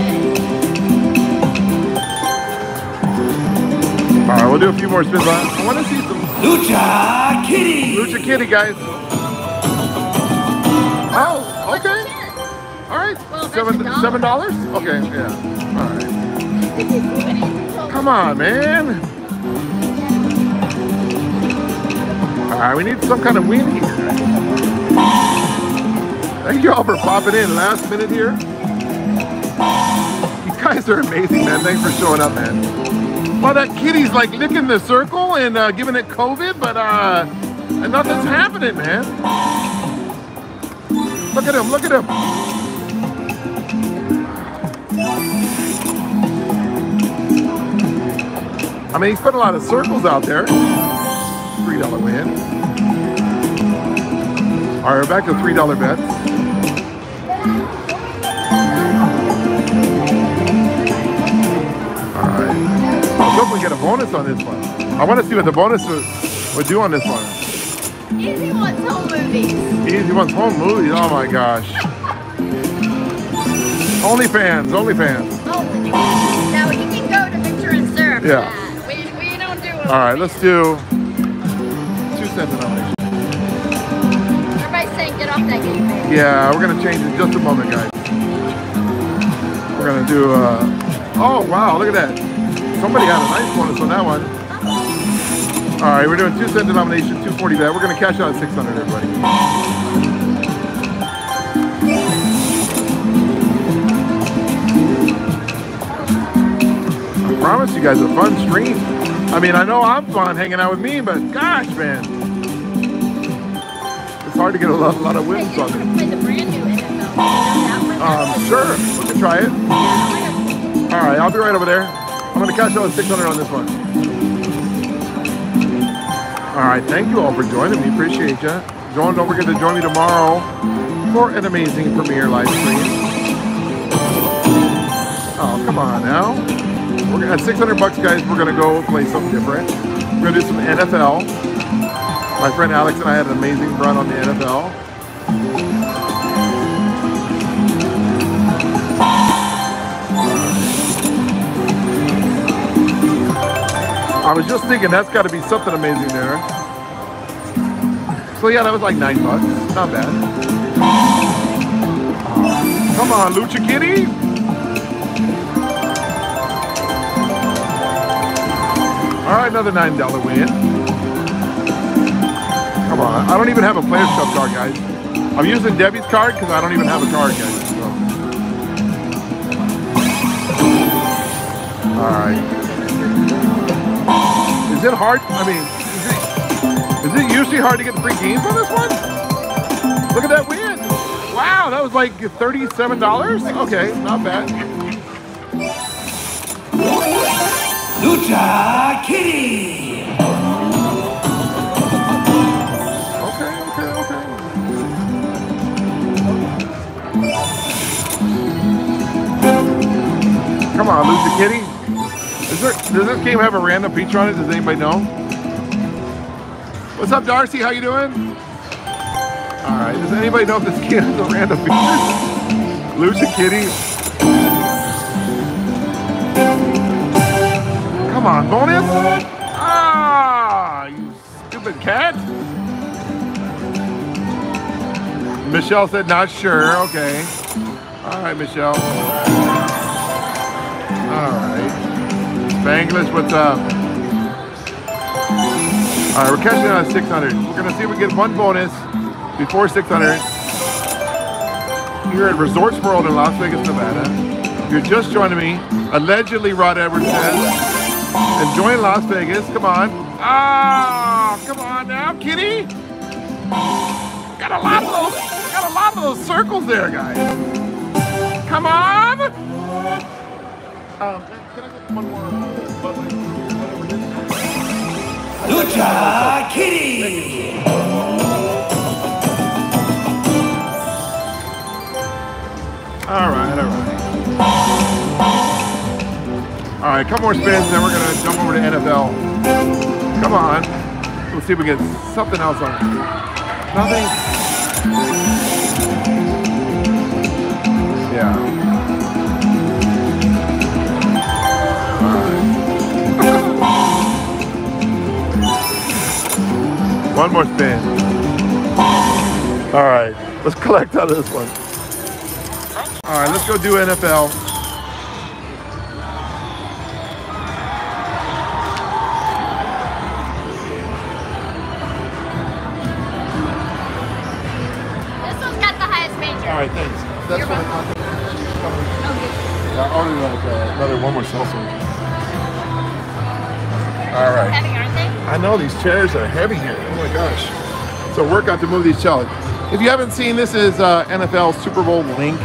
All right, we'll do a few more spins. on I want to see some Lucha Kitty! lucha kitty, guys. Okay. All right. Well, Seven seven dollars. Okay. Yeah. All right. Come on, man. All right, we need some kind of win here. Thank you all for popping in last minute here. You guys are amazing, man. Thanks for showing up, man. Well, that kitty's like licking the circle and uh, giving it COVID, but uh, nothing's happening, man. Look at him, look at him. I mean, he's put a lot of circles out there. Three dollar win. All right, we're back to three dollar bets. All right. I hope we get a bonus on this one. I want to see what the bonus would, would do on this one. Easy wants home movies. Easy one's home movies. Oh my gosh. OnlyFans, OnlyFans. Oh, now you can go to Victor and for Yeah. that. We, we don't do it. All right, let's do two cent denomination. Everybody's saying get off that game. baby. Yeah, we're gonna change in just a moment, guys. We're gonna do. Uh, oh wow, look at that! Somebody had a nice bonus on that one. All right, we're doing two cent denomination, 240 bet. We're gonna cash out at 600, everybody. Promise you guys a fun stream. I mean, I know I'm fun hanging out with me, but gosh, man, it's hard to get a lot, a lot of wins on it. play the brand new NFL? You know that one? That's Um, sure, we can try it. All right, I'll be right over there. I'm gonna cash out at 600 on this one. All right, thank you all for joining me. Appreciate you. Join, don't forget to join me tomorrow for an amazing premiere live stream. Oh, come on now. We're gonna at 600 bucks, guys. We're gonna go play something different. We're gonna do some NFL. My friend Alex and I had an amazing run on the NFL. I was just thinking that's got to be something amazing there. So yeah, that was like nine bucks. Not bad. Come on, Lucha Kitty. All right, another nine dollar win. Come on, I don't even have a player's cup card, guys. I'm using Debbie's card because I don't even have a card, guys. So. All right. Is it hard? I mean, is it, is it usually hard to get free games on this one? Look at that win. Wow, that was like $37? Okay, not bad. Lucha Kitty! Come on, Lucha Kitty. There, does this game have a random feature on it? Does anybody know? What's up, Darcy? How you doing? All right. Does anybody know if this game has a random feature? Lucha Kitty. Come on, bonus. Ah, you stupid cat. Michelle said not sure. Okay. All right, Michelle. All right. Spanglish, what's up? All right, we're catching on 600. We're gonna see if we get one bonus before 600. Here at Resorts World in Las Vegas, Nevada. You're just joining me. Allegedly, Rod Edwards says. Enjoying Las Vegas. Come on. Ah, come on now, kitty. got a lot of those, got a lot of those circles there, guys. Come on. Um, can I get one more? bubbly? Whatever it is. Lucha Kitty! All right, all right. All right, a couple more spins, then we're gonna jump over to NFL. Come on. Let's see if we get something else on it. Nothing. Yeah. One more spin. All right, let's collect out of this one. All right, let's go do NFL. Another one more salsa. All right. Heavy, aren't they? I know these chairs are heavy here. Oh my gosh. So workout to move these chairs. If you haven't seen, this is uh, NFL Super Bowl link.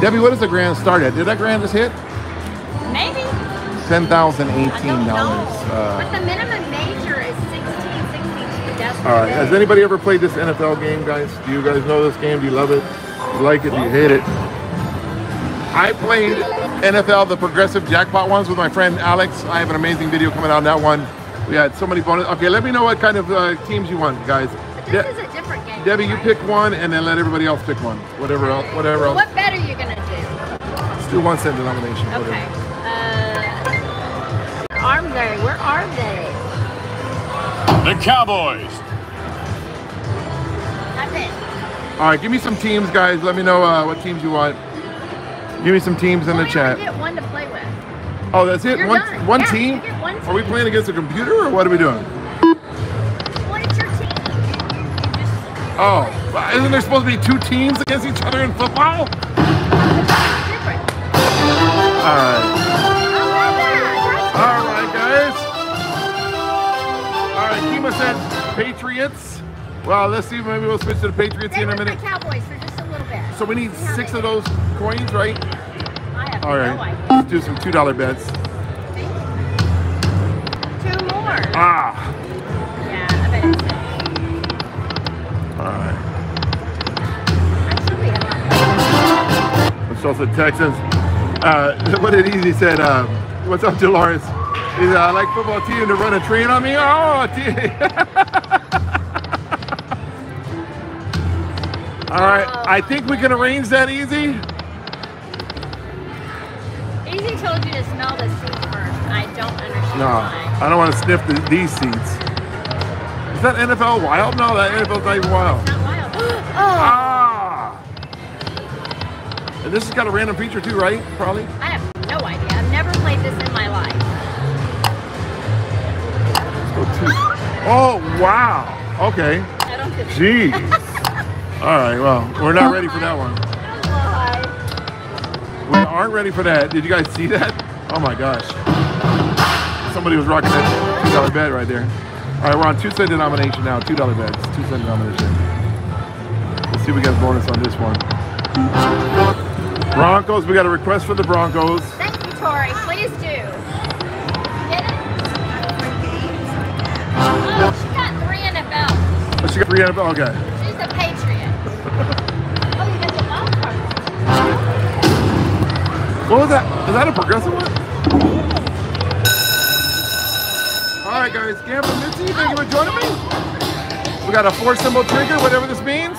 Debbie, what does the grand start at? Did that grand just hit? Maybe. Ten thousand eighteen I don't dollars. but Uh, the minimum major is 16, 16. That's all right. Has anybody ever played this NFL game, guys? Do you guys know this game? Do you love it? Do you like it? Do you hate it? I played NFL, the progressive jackpot ones, with my friend Alex. I have an amazing video coming out on that one. We had so many bonus. Okay, let me know what kind of uh, teams you want, guys. But De- this is a different game. Debbie, you pick one, and then let everybody else pick one. Whatever else. Whatever else. What bet are you gonna do? Let's do one cent denomination. whatever. Okay. Uh, where are they? Where are they? The Cowboys. That's it. All right, give me some teams, guys. Let me know uh, what teams you want. Give me some teams in the chat. get one to play with. Oh, that's it. You're one done. one Yeah, team. one Are we playing against a computer, or what are we doing? What is your team? Oh, isn't there supposed to be two teams against each other in football? All right. I love that. All right, guys. All right, Kima said Patriots. Well, let's see. Maybe we'll switch to the Patriots in a minute. Cowboys So we need six of those coins, right? I have All no Let's do some two dollar bets. Two more. Ah. yeah, I bet it's. All right. Let's also Texans. Uh, what did Easy said? Uh, what's up, Dolores? He's uh, I like football team to run a train on me. Oh, All right, I think we can arrange that easy. Easy told you to smell the seat first. I don't understand No, why. I don't want to sniff the, these seats. Is that NFL wild? No, that NFL's not even wild. It's not wild. oh, Ah! And this has got a random feature too, right? Probably. I have no idea. I've never played this in my life. Let's go two. Oh wow. Okay. I don't Jeez. All right. Well, we're not ready for that one. We aren't ready for that. Did you guys see that? Oh my gosh. Somebody was rocking that two dollar bet right there. All right, we're on two cent denomination now. Two dollar bets. Two cent denomination. Let's see if we get a bonus on this one. Broncos. We got a request for the Broncos. Thank you, Tori. Please do. Oh, she got three NFL. Oh, she got three NFL. Okay. What was that? Is that a progressive one? All right, guys. Gambling Mitzi, thank you for joining me. We got a four symbol trigger, whatever this means.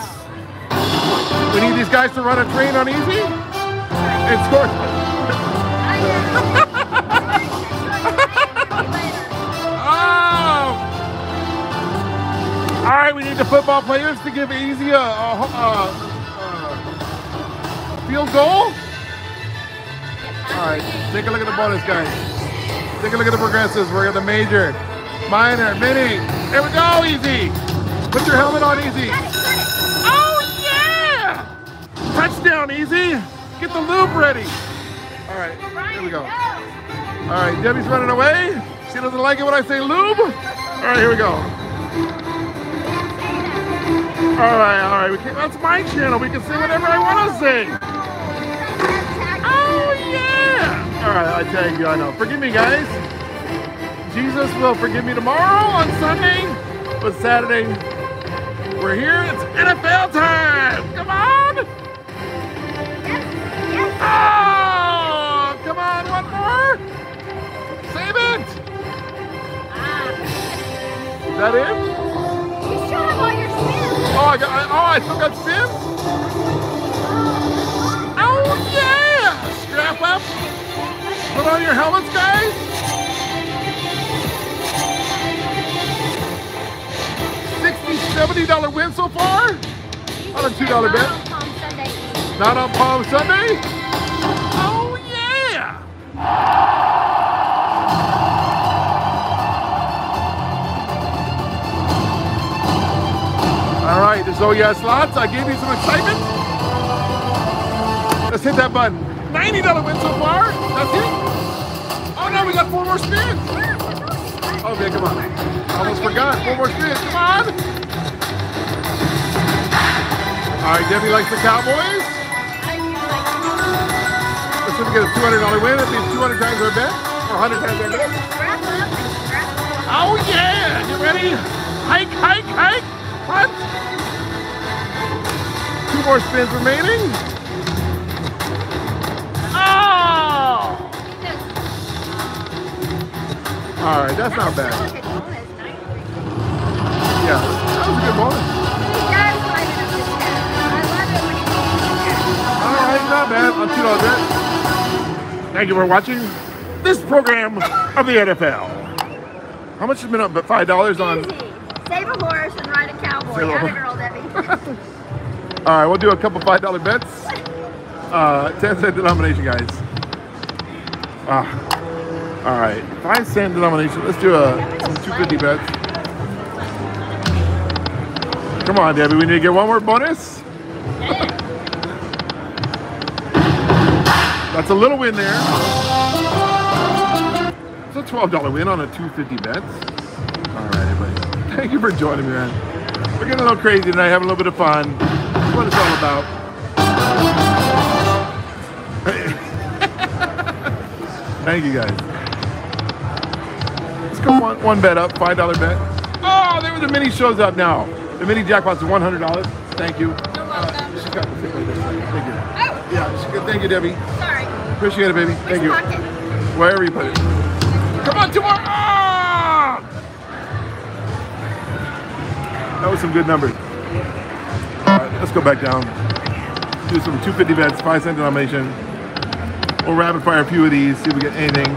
We need these guys to run a train on easy. And score. Oh! All right, we need the football players to give easy a, a, a, a field goal. All right, take a look at the bonus, guys. Take a look at the progressives. We're at the major, minor, mini. Here we go, easy. Put your helmet on, easy. Oh yeah! Touchdown, easy. Get the loop ready. All right, here we go. All right, Debbie's running away. She doesn't like it when I say lube. All right, here we go. All right, all right. We can, that's my channel. We can say whatever I want to sing. Yeah! All right, I tell you. I know. Forgive me, guys. Jesus will forgive me tomorrow on Sunday, but Saturday we're here. It's NFL time. Come on! Oh, come on, one more. Save it. Is that it? You still have all your spins. Oh, I got. Oh, I still got spins. Oh yeah! Strap up. Put on your helmets, guys. Sixty, seventy dollar win so far. On a two dollar bet. Not on Palm Sunday. Oh yeah! All right, there's oh yeah slots. I gave you some excitement. Let's hit that button. $90 win so far. That's it. Oh no, we got four more spins. Okay, come on. Almost forgot. Four more spins. Come on. All right, Debbie likes the Cowboys. Let's see if we get a $200 win. That means 200 times our bet. Or 100 times our bet. Oh yeah! You ready? Hike, hike, hike! What? Two more spins remaining. All right, that's not bad. Yeah, that was a good bonus. All right, not bad. On two dollars bet. Thank you for watching this program of the NFL. How much has been up? But five dollars on. Save a horse and ride a cowboy. Save a girl, Debbie. All right, we'll do a couple five dollar bets. Uh, ten cent denomination, guys. Ah, all right, five cent denomination. Let's do a two fifty bets. Come on, Debbie. We need to get one more bonus. That's a little win there. It's a twelve dollar win on a two fifty bets. All right, everybody. Thank you for joining me, man. We're getting a little crazy tonight, having a little bit of fun. That's what it's all about. Thank you guys. Let's go one, one bet up, five dollar bet. Oh, there was the mini shows up now. The mini jackpot's one hundred dollars. Thank you. You're welcome. She's got the thing right there. Thank you. Oh, Yeah, good. Thank you, Debbie. sorry. Appreciate it, baby. Thank you. Pocket. Wherever you put it. Come on, two more. Ah! That was some good numbers. All right, let's go back down. Do some 250 bets, five cent denomination. We'll rapid fire a few of these, see if we get anything.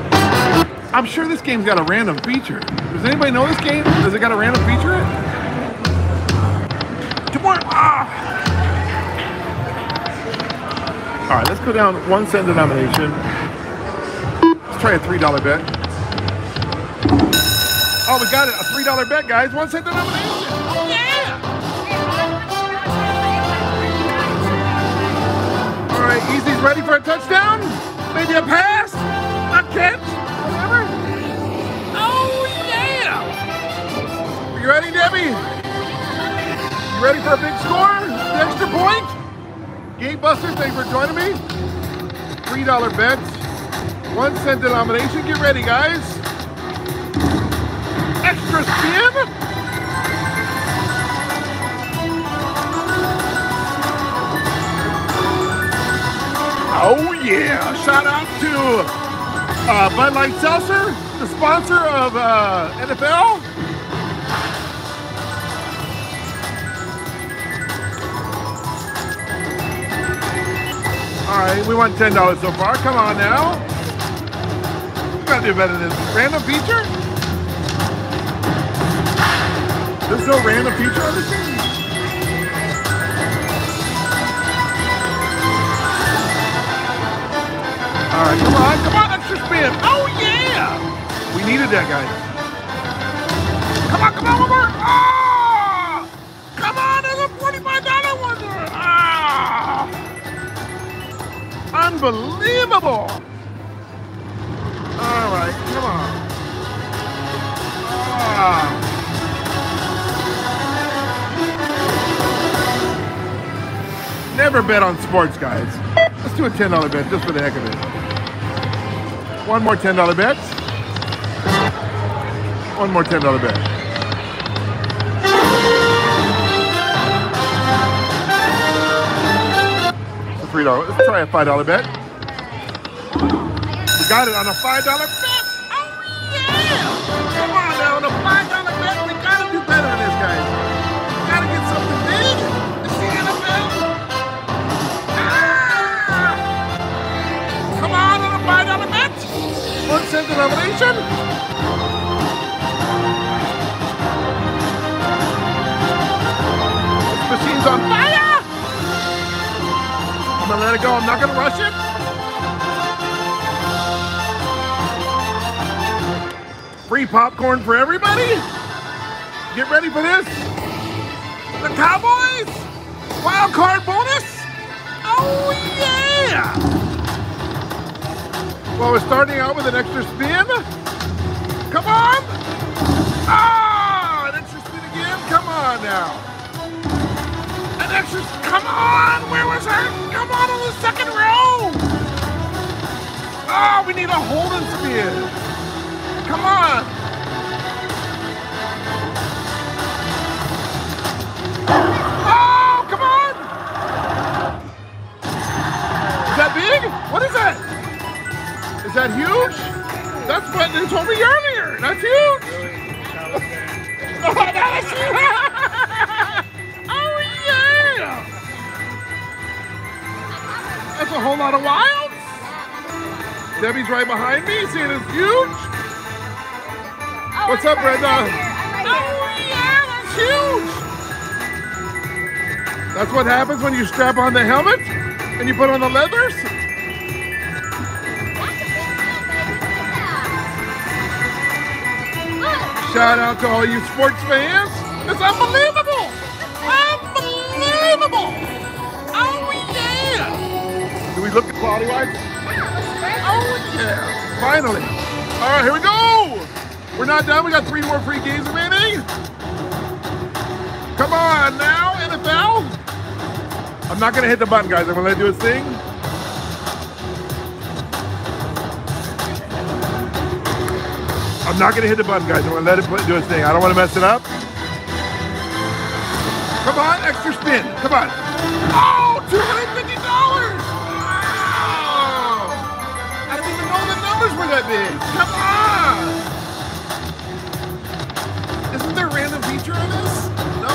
I'm sure this game's got a random feature. Does anybody know this game? Does it got a random feature? in it? Two more. Ah! All right, let's go down one cent denomination. Let's try a three dollar bet. Oh, we got it. A three dollar bet, guys. One cent denomination. All right, Easy's ready for a touchdown. Maybe a pass, a catch, whatever. Oh yeah! You ready, Debbie? You ready for a big score? The extra point? Game Busters, thanks for joining me. Three dollar bets, one cent denomination. Get ready, guys. Extra spin. Oh yeah! Shout out to uh, Bud Light Seltzer, the sponsor of uh, NFL. All right, we want ten dollars so far. Come on now. Gotta do better than this. Random feature? There's no random feature on this thing. All right, come on, come on, extra spin. Oh yeah! We needed that, guys. Come on, come on, more. Ah! Come on, there's a forty-five dollar one there. Ah! Unbelievable! All right, come on. Ah. never bet on sports, guys. Let's do a $10 bet just for the heck of it. One more $10 bet. One more $10 bet. It's a three dollar. Let's try a five dollar bet. We got it on a five dollar bet. Cent denomination. This machine's on fire. I'm gonna let it go. I'm not gonna rush it. Free popcorn for everybody. Get ready for this. The Cowboys wild card bonus. Well, we're starting out with an extra spin. Come on! Ah, an extra spin again. Come on now. An extra. Come on! Where was her? Come on on the second row! Ah, we need a hold and spin. Come on! That huge? That's what they told me earlier. That's huge. oh, that's huge. oh yeah! That's a whole lot of wilds. Debbie's right behind me, seeing it's huge. What's up, Brenda? Oh yeah, that's huge. That's what happens when you strap on the helmet and you put on the leathers. Shout out to all you sports fans. It's unbelievable. Unbelievable. Oh yeah. Do we look at quality wise? Oh yeah. Finally. All right, here we go. We're not done. We got three more free games remaining. Come on now, NFL. I'm not gonna hit the button, guys. I'm gonna let it do its thing. Not gonna hit the button, guys. I'm gonna let it play, do its thing. I don't want to mess it up. Come on, extra spin. Come on. Oh, $250. Wow. I didn't even know the numbers were that big. Come on. Isn't there a random feature on this? No.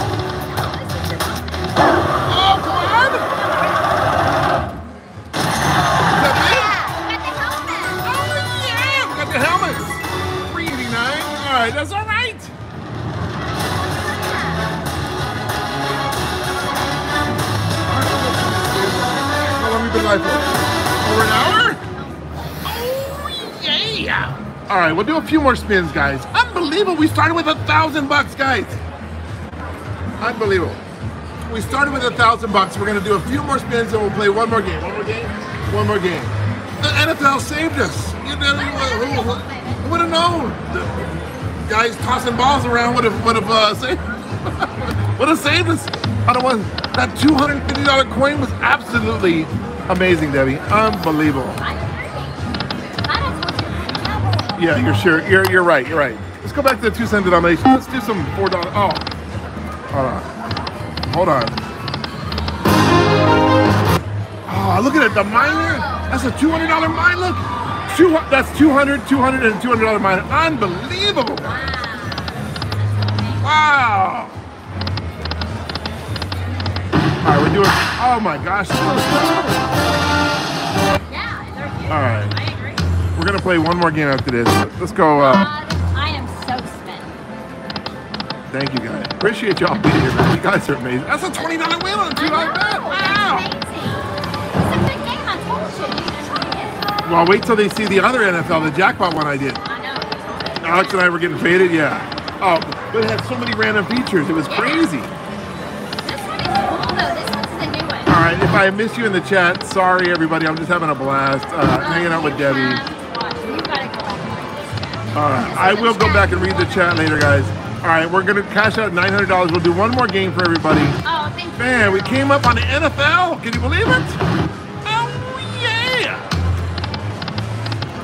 That's all right. How long have we been live for? Over an hour? Oh yeah. All right, we'll do a few more spins, guys. Unbelievable. We started with a thousand bucks, guys. Unbelievable. We started with a thousand bucks. We're gonna do a few more spins and we'll play one more game. One more game. One more game. The NFL saved us. You know, who, who, who would have known? The guys tossing balls around would have would have uh, saved would have saved us. Want that two hundred fifty dollar coin was absolutely amazing, Debbie. Unbelievable. Yeah, you're sure. You're you're right. You're right. Let's go back to the two cent denomination. Let's do some four dollar. Oh, hold on. Hold on. Oh, look at it. The miner. That's a two hundred dollar mine. Look. Two, that's 200, 200, and 200 dollar mine. Unbelievable. Wow. All right, we're doing. Oh my gosh. All right. We're gonna play one more game after this. Let's go. Uh, I am so spent. thank you guys. Appreciate y'all being here, man. You guys are amazing. That's a twenty dollar win on two dollar bet. Wow. Well, wait till they see the other NFL, the jackpot one I did. I know. Alex and I were getting faded. Yeah. Oh, but it had so many random features. It was crazy. This one is cool though. This one's the new one. All right. If I miss you in the chat, sorry everybody. I'm just having a blast uh, hanging out with Debbie. You gotta go back and read this chat. All right. I will go back and read the chat later, guys. All right, we're gonna cash out nine hundred dollars. We'll do one more game for everybody. Oh, thank you. Man, we came up on the NFL. Can you believe it?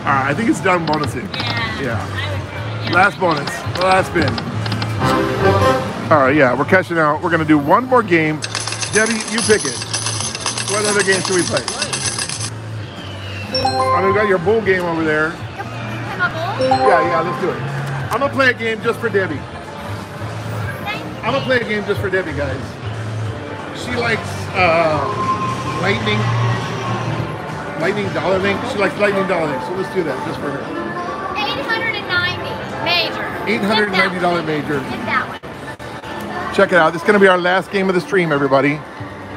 All right, I think it's done bonusing. Yeah. Yeah. Would yeah. Last bonus. Last spin. All right, yeah, we're cashing out. We're gonna do one more game. Debbie, you pick it. What other game should we play? I mean, we got your bull game over there. Yeah, yeah, let's do it. I'm gonna play a game just for Debbie. I'm gonna play a game just for Debbie, guys. She likes uh, lightning, lightning dollar link. She likes lightning dollar link, so let's do that just for her. 890 major. $890 major. Get that one. Check it out. This is gonna be our last game of the stream, everybody.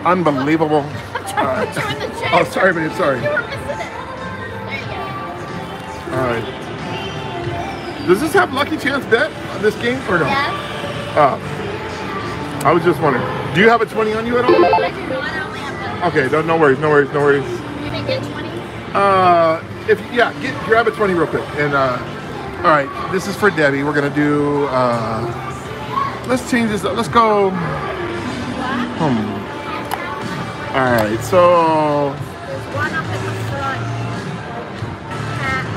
Unbelievable. I'm trying to put you in the chair. Oh, sorry, babe. Sorry. You were missing it. There you go. All right. Does this have lucky chance bet on this game or no? Yes. Uh, I was just wondering. Do you have a 20 on you at all? I do not. I only have one. Okay, no, no worries, no worries, no worries. Get 20? Uh, if yeah, get grab a 20 real quick. And uh, all right, this is for Debbie. We're gonna do. Uh, let's change this. up. Let's go. Hmm. All right, so There's one up at the front.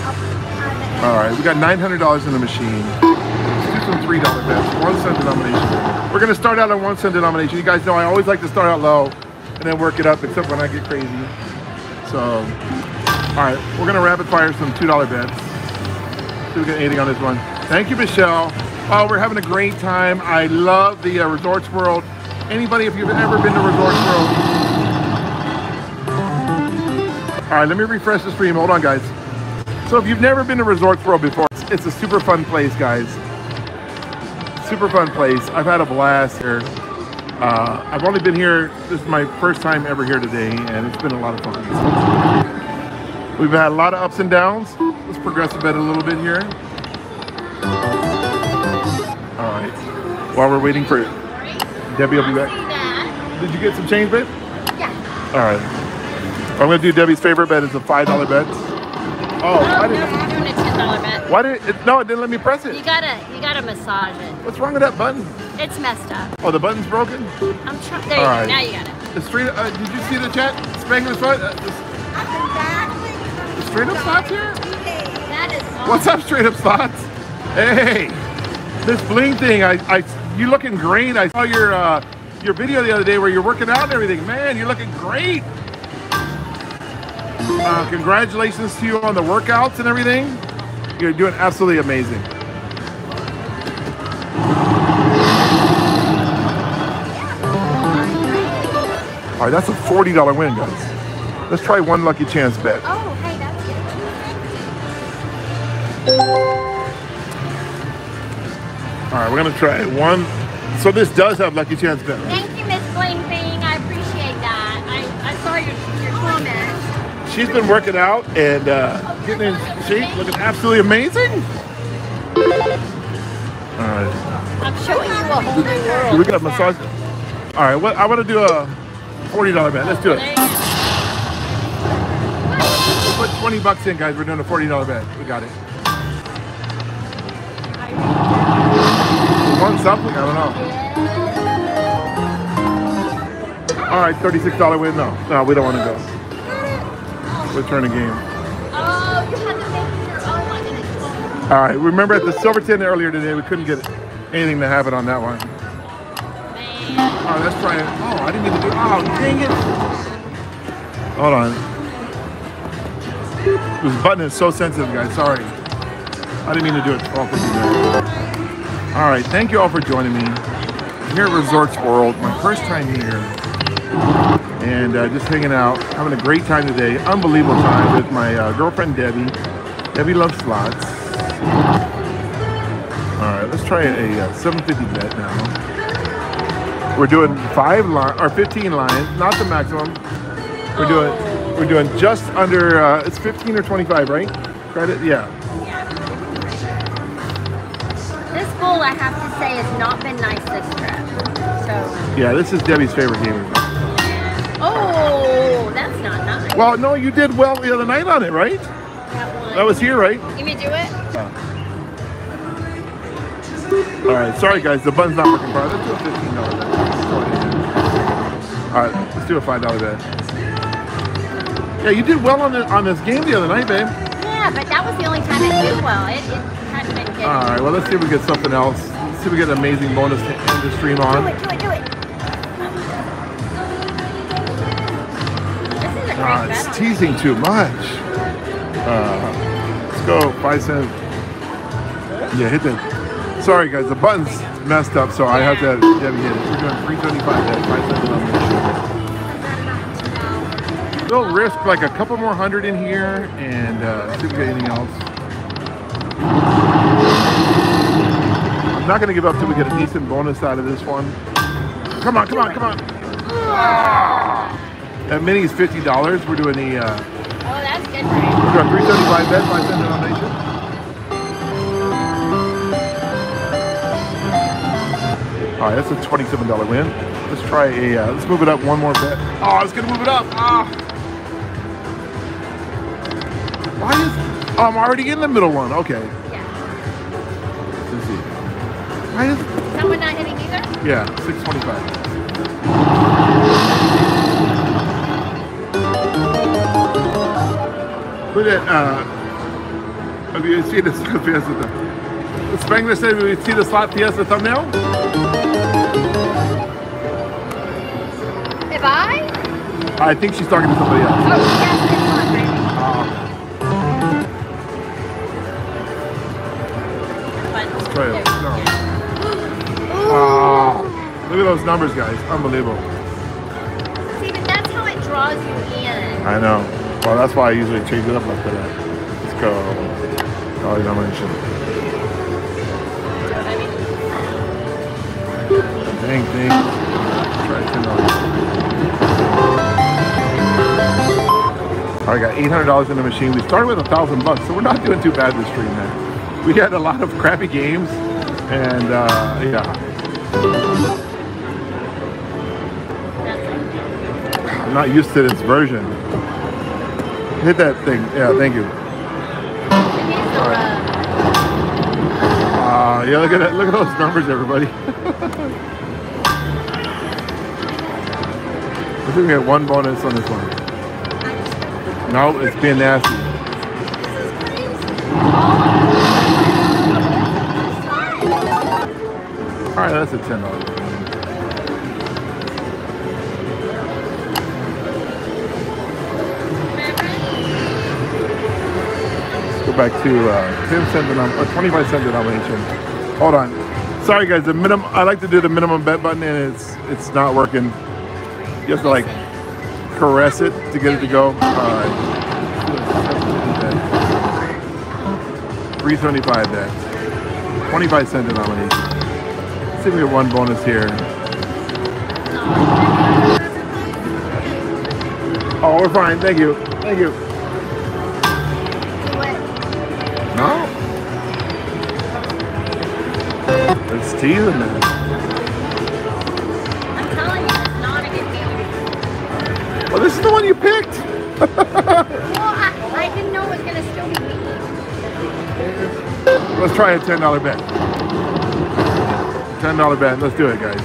Up on the end. all right, we got $900 in the machine. Let's do some three dollar bets, one cent denomination. We're gonna start out on one cent denomination. You guys know I always like to start out low and then work it up, except when I get crazy. So, all right, we're gonna rapid fire some two dollar bets. See if we get anything on this one. Thank you, Michelle. Oh, we're having a great time. I love the uh, Resorts World. Anybody, if you've ever been to Resorts World. All right, let me refresh the stream. Hold on, guys. So if you've never been to Resorts World before, it's, it's a super fun place, guys. Super fun place. I've had a blast here. Uh, I've only been here. This is my first time ever here today, and it's been a lot of fun. We've had a lot of ups and downs. Let's progress a bit a little bit here. All right. While we're waiting for Debbie, will be back. Did you get some change, babe? Yeah. All right. I'm gonna do Debbie's favorite bet. It's a five dollar bet. Oh, I didn't. Why did it? No, it didn't let me press it. You gotta, you gotta massage it. What's wrong with that button? It's messed up. Oh, the button's broken. I'm trying. There you All go. Now you got it. The straight. Uh, did you see the chat? Spangler's foot. Uh, Up straight up slots here. That is awesome. What's up, straight up slots? Hey, this bling thing. I, I, you looking great. I saw your, uh, your video the other day where you're working out and everything. Man, you're looking great. Uh, congratulations to you on the workouts and everything. You're doing absolutely amazing. All right, that's a $40 win, guys. Let's try one lucky chance bet. Oh, hey, that's good. All right, we're gonna try one. So this does have lucky chance bet. right? She's been working out and uh, getting in shape, looking absolutely amazing. All right, I'm showing you a whole new world. so we got massage. All right, what I want to do a forty dollar bet. Let's do it. We'll put twenty bucks in, guys. We're doing a forty dollar bet. We got it. Won something? I don't know. All right, thirty-six dollar win. No, no, we don't want to go. Return a game. Oh, you had to make your own. my goodness. All right. Remember at the Silverton earlier today, we couldn't get anything to happen on that one. Man. Oh, let's try it. Oh, I didn't mean to do. Oh, dang it! Hold on. This button is so sensitive, guys. Sorry. I didn't mean to do it. Oh, for you. All right. Thank you all for joining me here at Resorts World. My first time here, and uh, just hanging out, having a great time today. Unbelievable time with my uh, girlfriend Debbie. Debbie loves slots. All right, let's try a, uh 750 bet now. We're doing five line or 15 lines, not the maximum. We're doing we're doing just under. Uh, it's 15 or 25, right? Credit, yeah. This I have to say, has not been nice this trip. So, Yeah, this is Debbie's favorite game. Well, no, you did well the other night on it, right? That one. That was here, right? You me do it? All right, sorry guys, the button's not working properly. Let's do a fifteen dollar bet. All right, let's do a five dollar bet. Yeah, you did well on the, on this game the other night, babe. Yeah, but that was the only time I did well. It, it hadn't been good. All right, well let's see if we get something else. Let's see if we get an amazing bonus to end the stream Do on. it, do it, do it. This is a great bet it's teasing too much. Uh, let's go, cents. Yeah, hit that. Sorry guys, the button's messed up, so I have to yeah, hit it. We're doing 325 at five cents on We'll risk like a couple more hundred in here and uh, see if we get anything else. I'm not gonna give up till we get a decent bonus out of this one. Come on, come on, come on. Ah! That mini is fifty dollars. We're doing the uh, Oh, that's good doing three seventy five bet five cent denomination. All right, that's a twenty-seven dollar win. Let's try a. Uh, let's move it up one more bet. Oh, it's gonna move it up. Ah. Why is? Oh, I'm already in the middle one. Okay. Yeah. Let's see. Why is? Someone not hitting either? Yeah, six twenty-five. Look at. Uh, have you seen this Fiesta? The Spangler said, "We see the slot Fiesta thumbnail." Have I? I think she's talking to somebody else. Oh, yes, it's baby. Let's try it. No. Oh, look at those numbers, guys. Unbelievable. See, but that's how it draws you in. I know. Well, that's why I usually change it up after that. Let's go. Oh. I mean, Dang. Try. All right, got eight hundred dollars in the machine. We started with a thousand bucks, so we're not doing too bad this stream, man. We had a lot of crappy games, and uh, yeah, I'm not used to this version. Hit that thing. Yeah, thank you. rub. Uh, yeah, look at that. Look at those numbers, everybody. I think we get one bonus on this one. No, it's being nasty. All right, that's a ten dollars. Back to uh, ten cent denom- uh, twenty-five cent denomination. Hold on. Sorry, guys. The minimum. I like to do the minimum bet button, and it's it's not working. You have to like caress it to get it to go. All right. 375 that. 25 cent denomination. Let's see if we get one bonus here. Oh, we're fine. Thank you. Thank you. It's teasing man. I'm telling you, it's not a good feeling. Well, this is the one you picked. Well, I, I didn't know it was going to still be me. Let's try a ten dollar bet. Ten dollar bet. Let's do it, guys.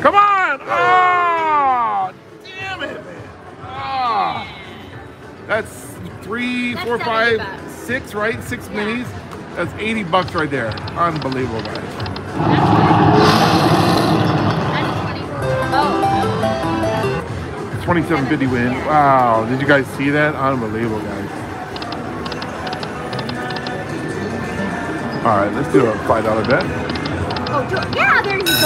Come on! Oh, damn it, man! Oh. That's three, That's four, five, bucks. six, right? Six Yeah. minis. That's eighty bucks right there. Unbelievable, guys. 2750 win. Wow, did you guys see that? Unbelievable, guys. All right, let's do a five dollar bet. Oh, yeah, there you go. You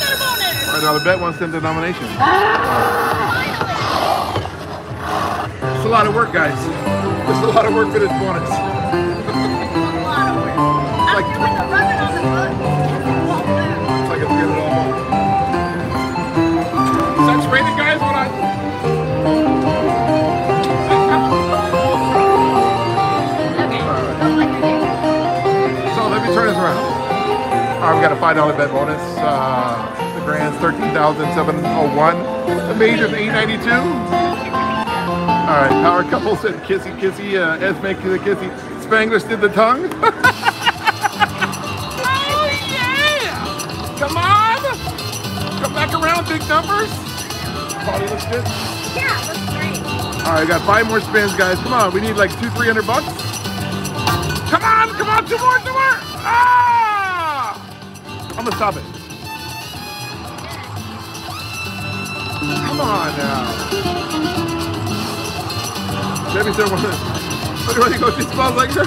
got a bonus. Five dollar bet, one cent denomination. Ah! It's a lot of work, guys. It's a lot of work for this bonus. Turn this around. I've got a five dollar bet bonus. Uh, the grand's thirteen thousand seven hundred one. The major's eight ninety two. All right, power couple said kissy kissy. Uh, Esme the kissy. Spanglish did the tongue. Oh, yeah! Come on! Come back around, big numbers. Quality looks good. Yeah, it looks great. All right, got five more spins, guys. Come on, we need like two, three hundred bucks. Come on, come on, two more, two more. Ah! I'm gonna stop it. Come on now. Debbie said, "What? What do you go? She smells like her."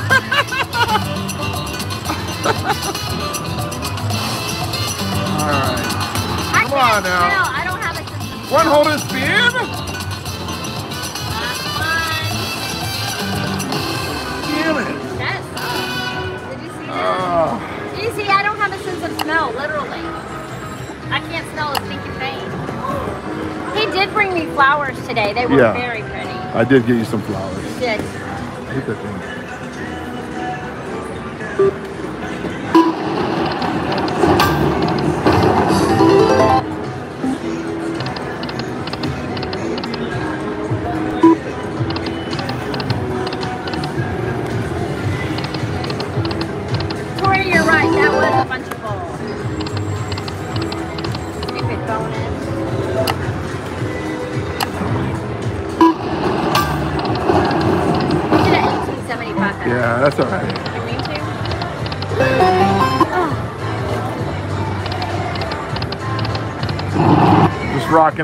All right. Come on now. smell. I don't have a One hold and spin. Oh. You see? I don't have a sense of smell, literally. I can't smell a stinking thing. He did bring me flowers today. They were Yeah. very pretty. I did get you some flowers. He did. Look at. Tori,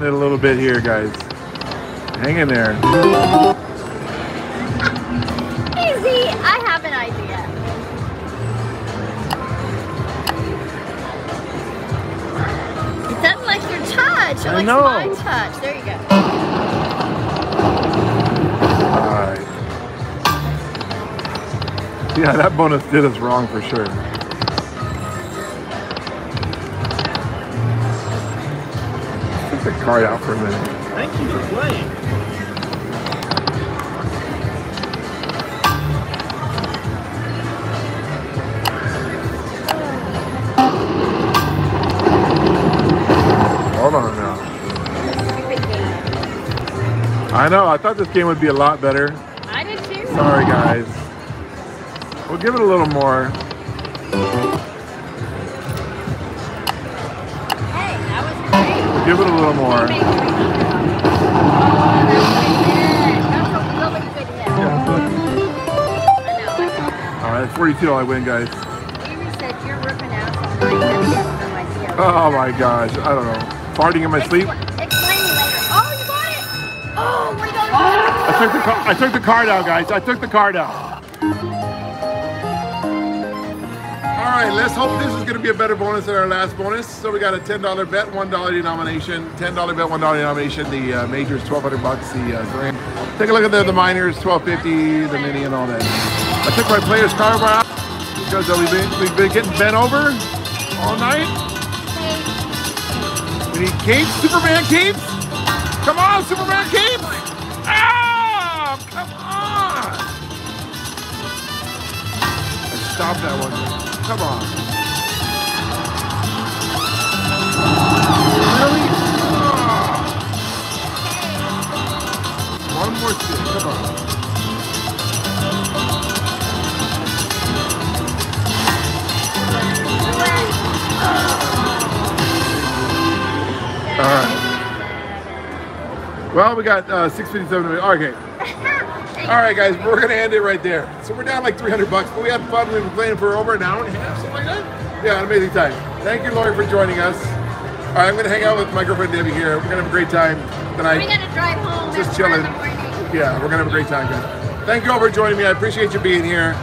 rocking it a little bit here, guys. Hang in there. Easy. I have an idea. It doesn't like your touch. It I likes know. my touch. There you go. Yeah, that bonus did us wrong for sure. Card out for a minute. Thank you for playing. Hold on now. I know. I thought this game would be a lot better. I did too. Sorry, guys. We'll give it a little more. Give it a little more. Make 300 that's a good hit. That's a really good hit. Yeah, All right, 42 I win, guys. Amy said you're ripping ass all night. That's it for my dear. Oh my gosh, I don't know. Farting in my sleep. Explain later. Oh, you got it. Oh, what are I took the ca- I took the card out, guys. I took the card out. Right, let's hope this is going to be a better bonus than our last bonus. So we got a $10 bet, $1 denomination. $10 bet, $1 denomination. The uh, major is 1200 bucks. The uh, grand. Take a look at the, the minors, 1250, the mini, and all that. I took my player's card out because we've, been, we've been getting bent over all night. We need capes, Superman capes. Come on, Superman capes. Ah, come on. Let's stop that one. Come on. Really? Ah. One more spin. Come on. All right. Well, we got uh, 657. Okay. All right, guys, we're gonna end it right there. So we're down like 300 bucks, but we had fun. We've been playing for over an hour and a half, something like that. Yeah, an amazing time. Thank you, Lori, for joining us. All right, I'm gonna hang out with my girlfriend Debbie here. We're gonna have a great time tonight. We're gonna drive home. Just chilling. four in the morning. Yeah, we're gonna have a great time, guys. Thank you all for joining me. I appreciate you being here.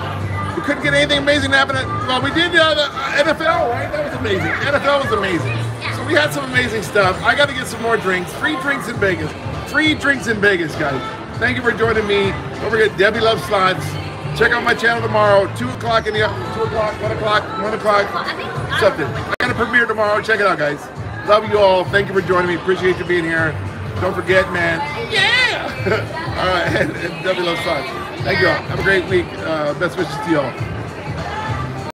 We couldn't get anything amazing to happen. At, well, we did uh, the uh, NFL, right? That was amazing. NFL was amazing. So we had some amazing stuff. I got to get some more drinks. Free drinks in Vegas. Free drinks in Vegas, guys. Thank you for joining me. Don't forget, Debbie loves slots. Check out my channel tomorrow, two o'clock in the afternoon, two o'clock, one o'clock, one o'clock, I think I don't something. I got a premiere tomorrow. Check it out, guys. Love you all. Thank you for joining me. Appreciate you being here. Don't forget, man. Yeah. all right, and, and Debbie loves slots. Thank you all. Have a great week. Uh, best wishes to you all.